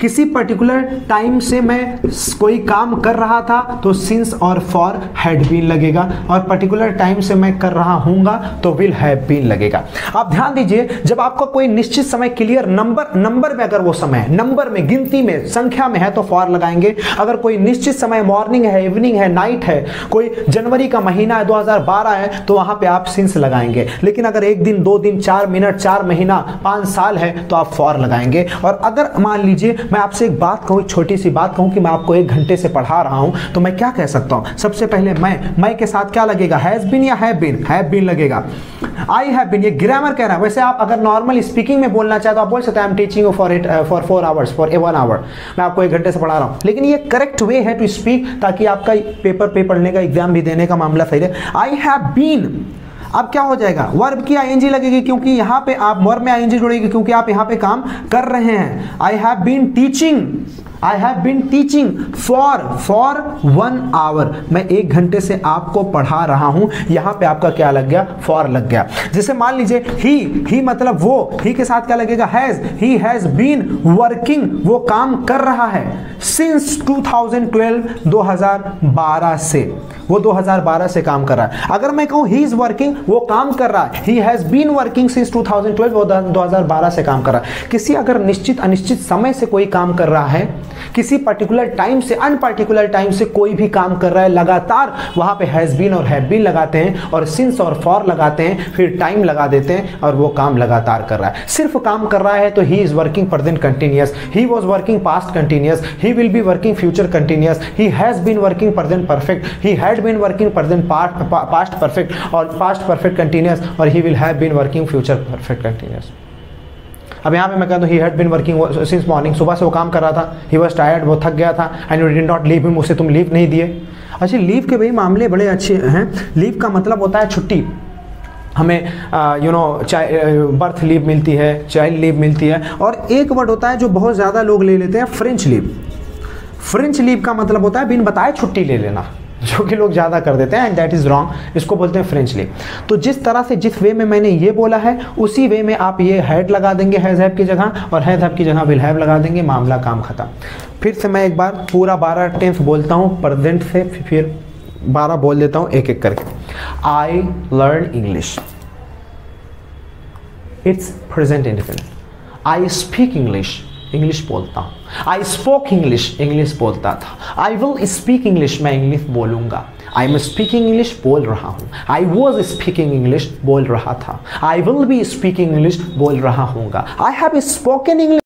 किसी पर्टिकुलर टाइम से मैं कोई काम कर रहा था तो सिंस और फॉर हैड बीन लगेगा, और पर्टिकुलर टाइम से मैं कर रहा हूँगा तो विल हैव बीन लगेगा. आप ध्यान दीजिए, जब आपका कोई निश्चित समय क्लियर नंबर नंबर में अगर वो समय नंबर में, गिनती में, संख्या में है तो फॉर लगाएँगे. अगर कोई निश्चित समय मॉर्निंग है इवनिंग है नाइट है, कोई जनवरी का महीना है 2012 है तो वहाँ पे आप सिंस लगाएँगे। लेकिन अगर एक दिन, दो दिन, चार मिनट, चार महीना, पाँच साल है तो आप फॉर लगाएँगे। और अगर मान लीजिए, मैं आपसे एक बात कहूँ छोटी सी बात कहूँ कि मैं आपको एक घंटे से पढ़ा रहा हूँ तो मैं क्या कह सकता हूँ? सबसे पहले मैं मैं के साथ क्या लगेगा? हैज़ बिन या हैव बिन हैव बिन लगेगा। आई हैव बिन ये ग्रामर कह रहा है। वैसे आप अगर नॉर्मल स्पीकिंग में बोलना चाहे तो आप बोल सकते हैं I am teaching for it for four hours for a one hour मैं आपको एक घंटे से पढ़ा रहा हूँ। लेकिन ये करेक्ट वे है टू स्पीक ताकि आपका पेपर पे पढ़ने का एग्ज़ाम भी देने का मामला सही रहे आई हैव बीन अब क्या हो जाएगा? वर्ब की आईएनजी लगेगी क्योंकि यहाँ पे आप वर्ब में आईएनजी जुड़ेगी क्योंकि आप यहाँ पे काम कर रहे हैं। I have been teaching I have been teaching for for one hour मैं एक घंटे से आपको पढ़ा रहा हूँ। यहाँ पे आपका क्या लग गया? फॉर लग गया। जैसे मान लीजिए ही ही मतलब वो ही के साथ क्या लगेगा? Has he has been working वो काम कर रहा है। सिंस 2012 2012 से। वो 2012 से काम कर रहा है। अगर मैं कहूँ ही इज़ वर्किंग वो काम कर रहा है। He has been working since 2012 वो 2012 से काम कर रहा है। किसी अगर निश्चित, अनिश्चित समय से कोई काम कर रहा है, किसी पर्टिकुलर टाइम से अनपर्टिकुलर टाइम से कोई भी काम कर रहा है, लगातार वहाँ पे हैज़ बीन और हैव बीन लगाते हैं और सिंस और फॉर लगाते हैं, फिर टाइम लगा देते हैं और वो काम लगातार कर रहा है। सिर्फ़ काम कर रहा है तो he is working present continuous he was working past continuous he will be working future continuous he has been working present perfect he had been working present past perfect और पास्ट परफेक्ट कंटिन्यूस और he will have been working future perfect continuous अब यहाँ पे मैं कहता हूँ he had been working since morning सुबह से वो काम कर रहा था ही वॉज़ टायर्ड वो थक गया था and you did not leave him उसे तुम लीव नहीं दिए। अच्छा लीव के भाई मामले बड़े अच्छे हैं। लीव का मतलब होता है छुट्टी। हमें यू नो बर्थ लीव मिलती है चाइल्ड लीव मिलती है, और एक वर्ड होता है जो बहुत ज़्यादा लोग ले लेते हैं फ्रेंच लीव फ्रेंच लीव का मतलब होता है, बिन बताए छुट्टी ले लेना। जो कि लोग ज़्यादा कर देते हैं एंड दैट इज़ रॉन्ग इसको बोलते हैं फ्रेंच लीव तो जिस तरह से, जिस वे में मैंने ये बोला है, उसी वे में आप ये हैड लगा देंगे हैज़ हैव की जगह, और हैज़ हैव की जगह विल हैव लगा देंगे, मामला काम खत्म. फिर से मैं एक बार पूरा बारह टेंस बोलता हूँ प्रेजेंट से, फिर बारह बोल देता हूँ एक एक करके I learn English it's present independent I speak English English बोलता हूँ। आई स्पोक इंग्लिश इंग्लिश बोलता था। आई विल स्पीक इंग्लिश मैं इंग्लिश बोलूँगा। आई एम स्पीकिंग इंग्लिश बोल रहा हूँ। आई वॉज़ स्पीकिंग इंग्लिश बोल रहा था। I will be speaking English बोल रहा हूँ आई हैव स्पोकन इंग्लिश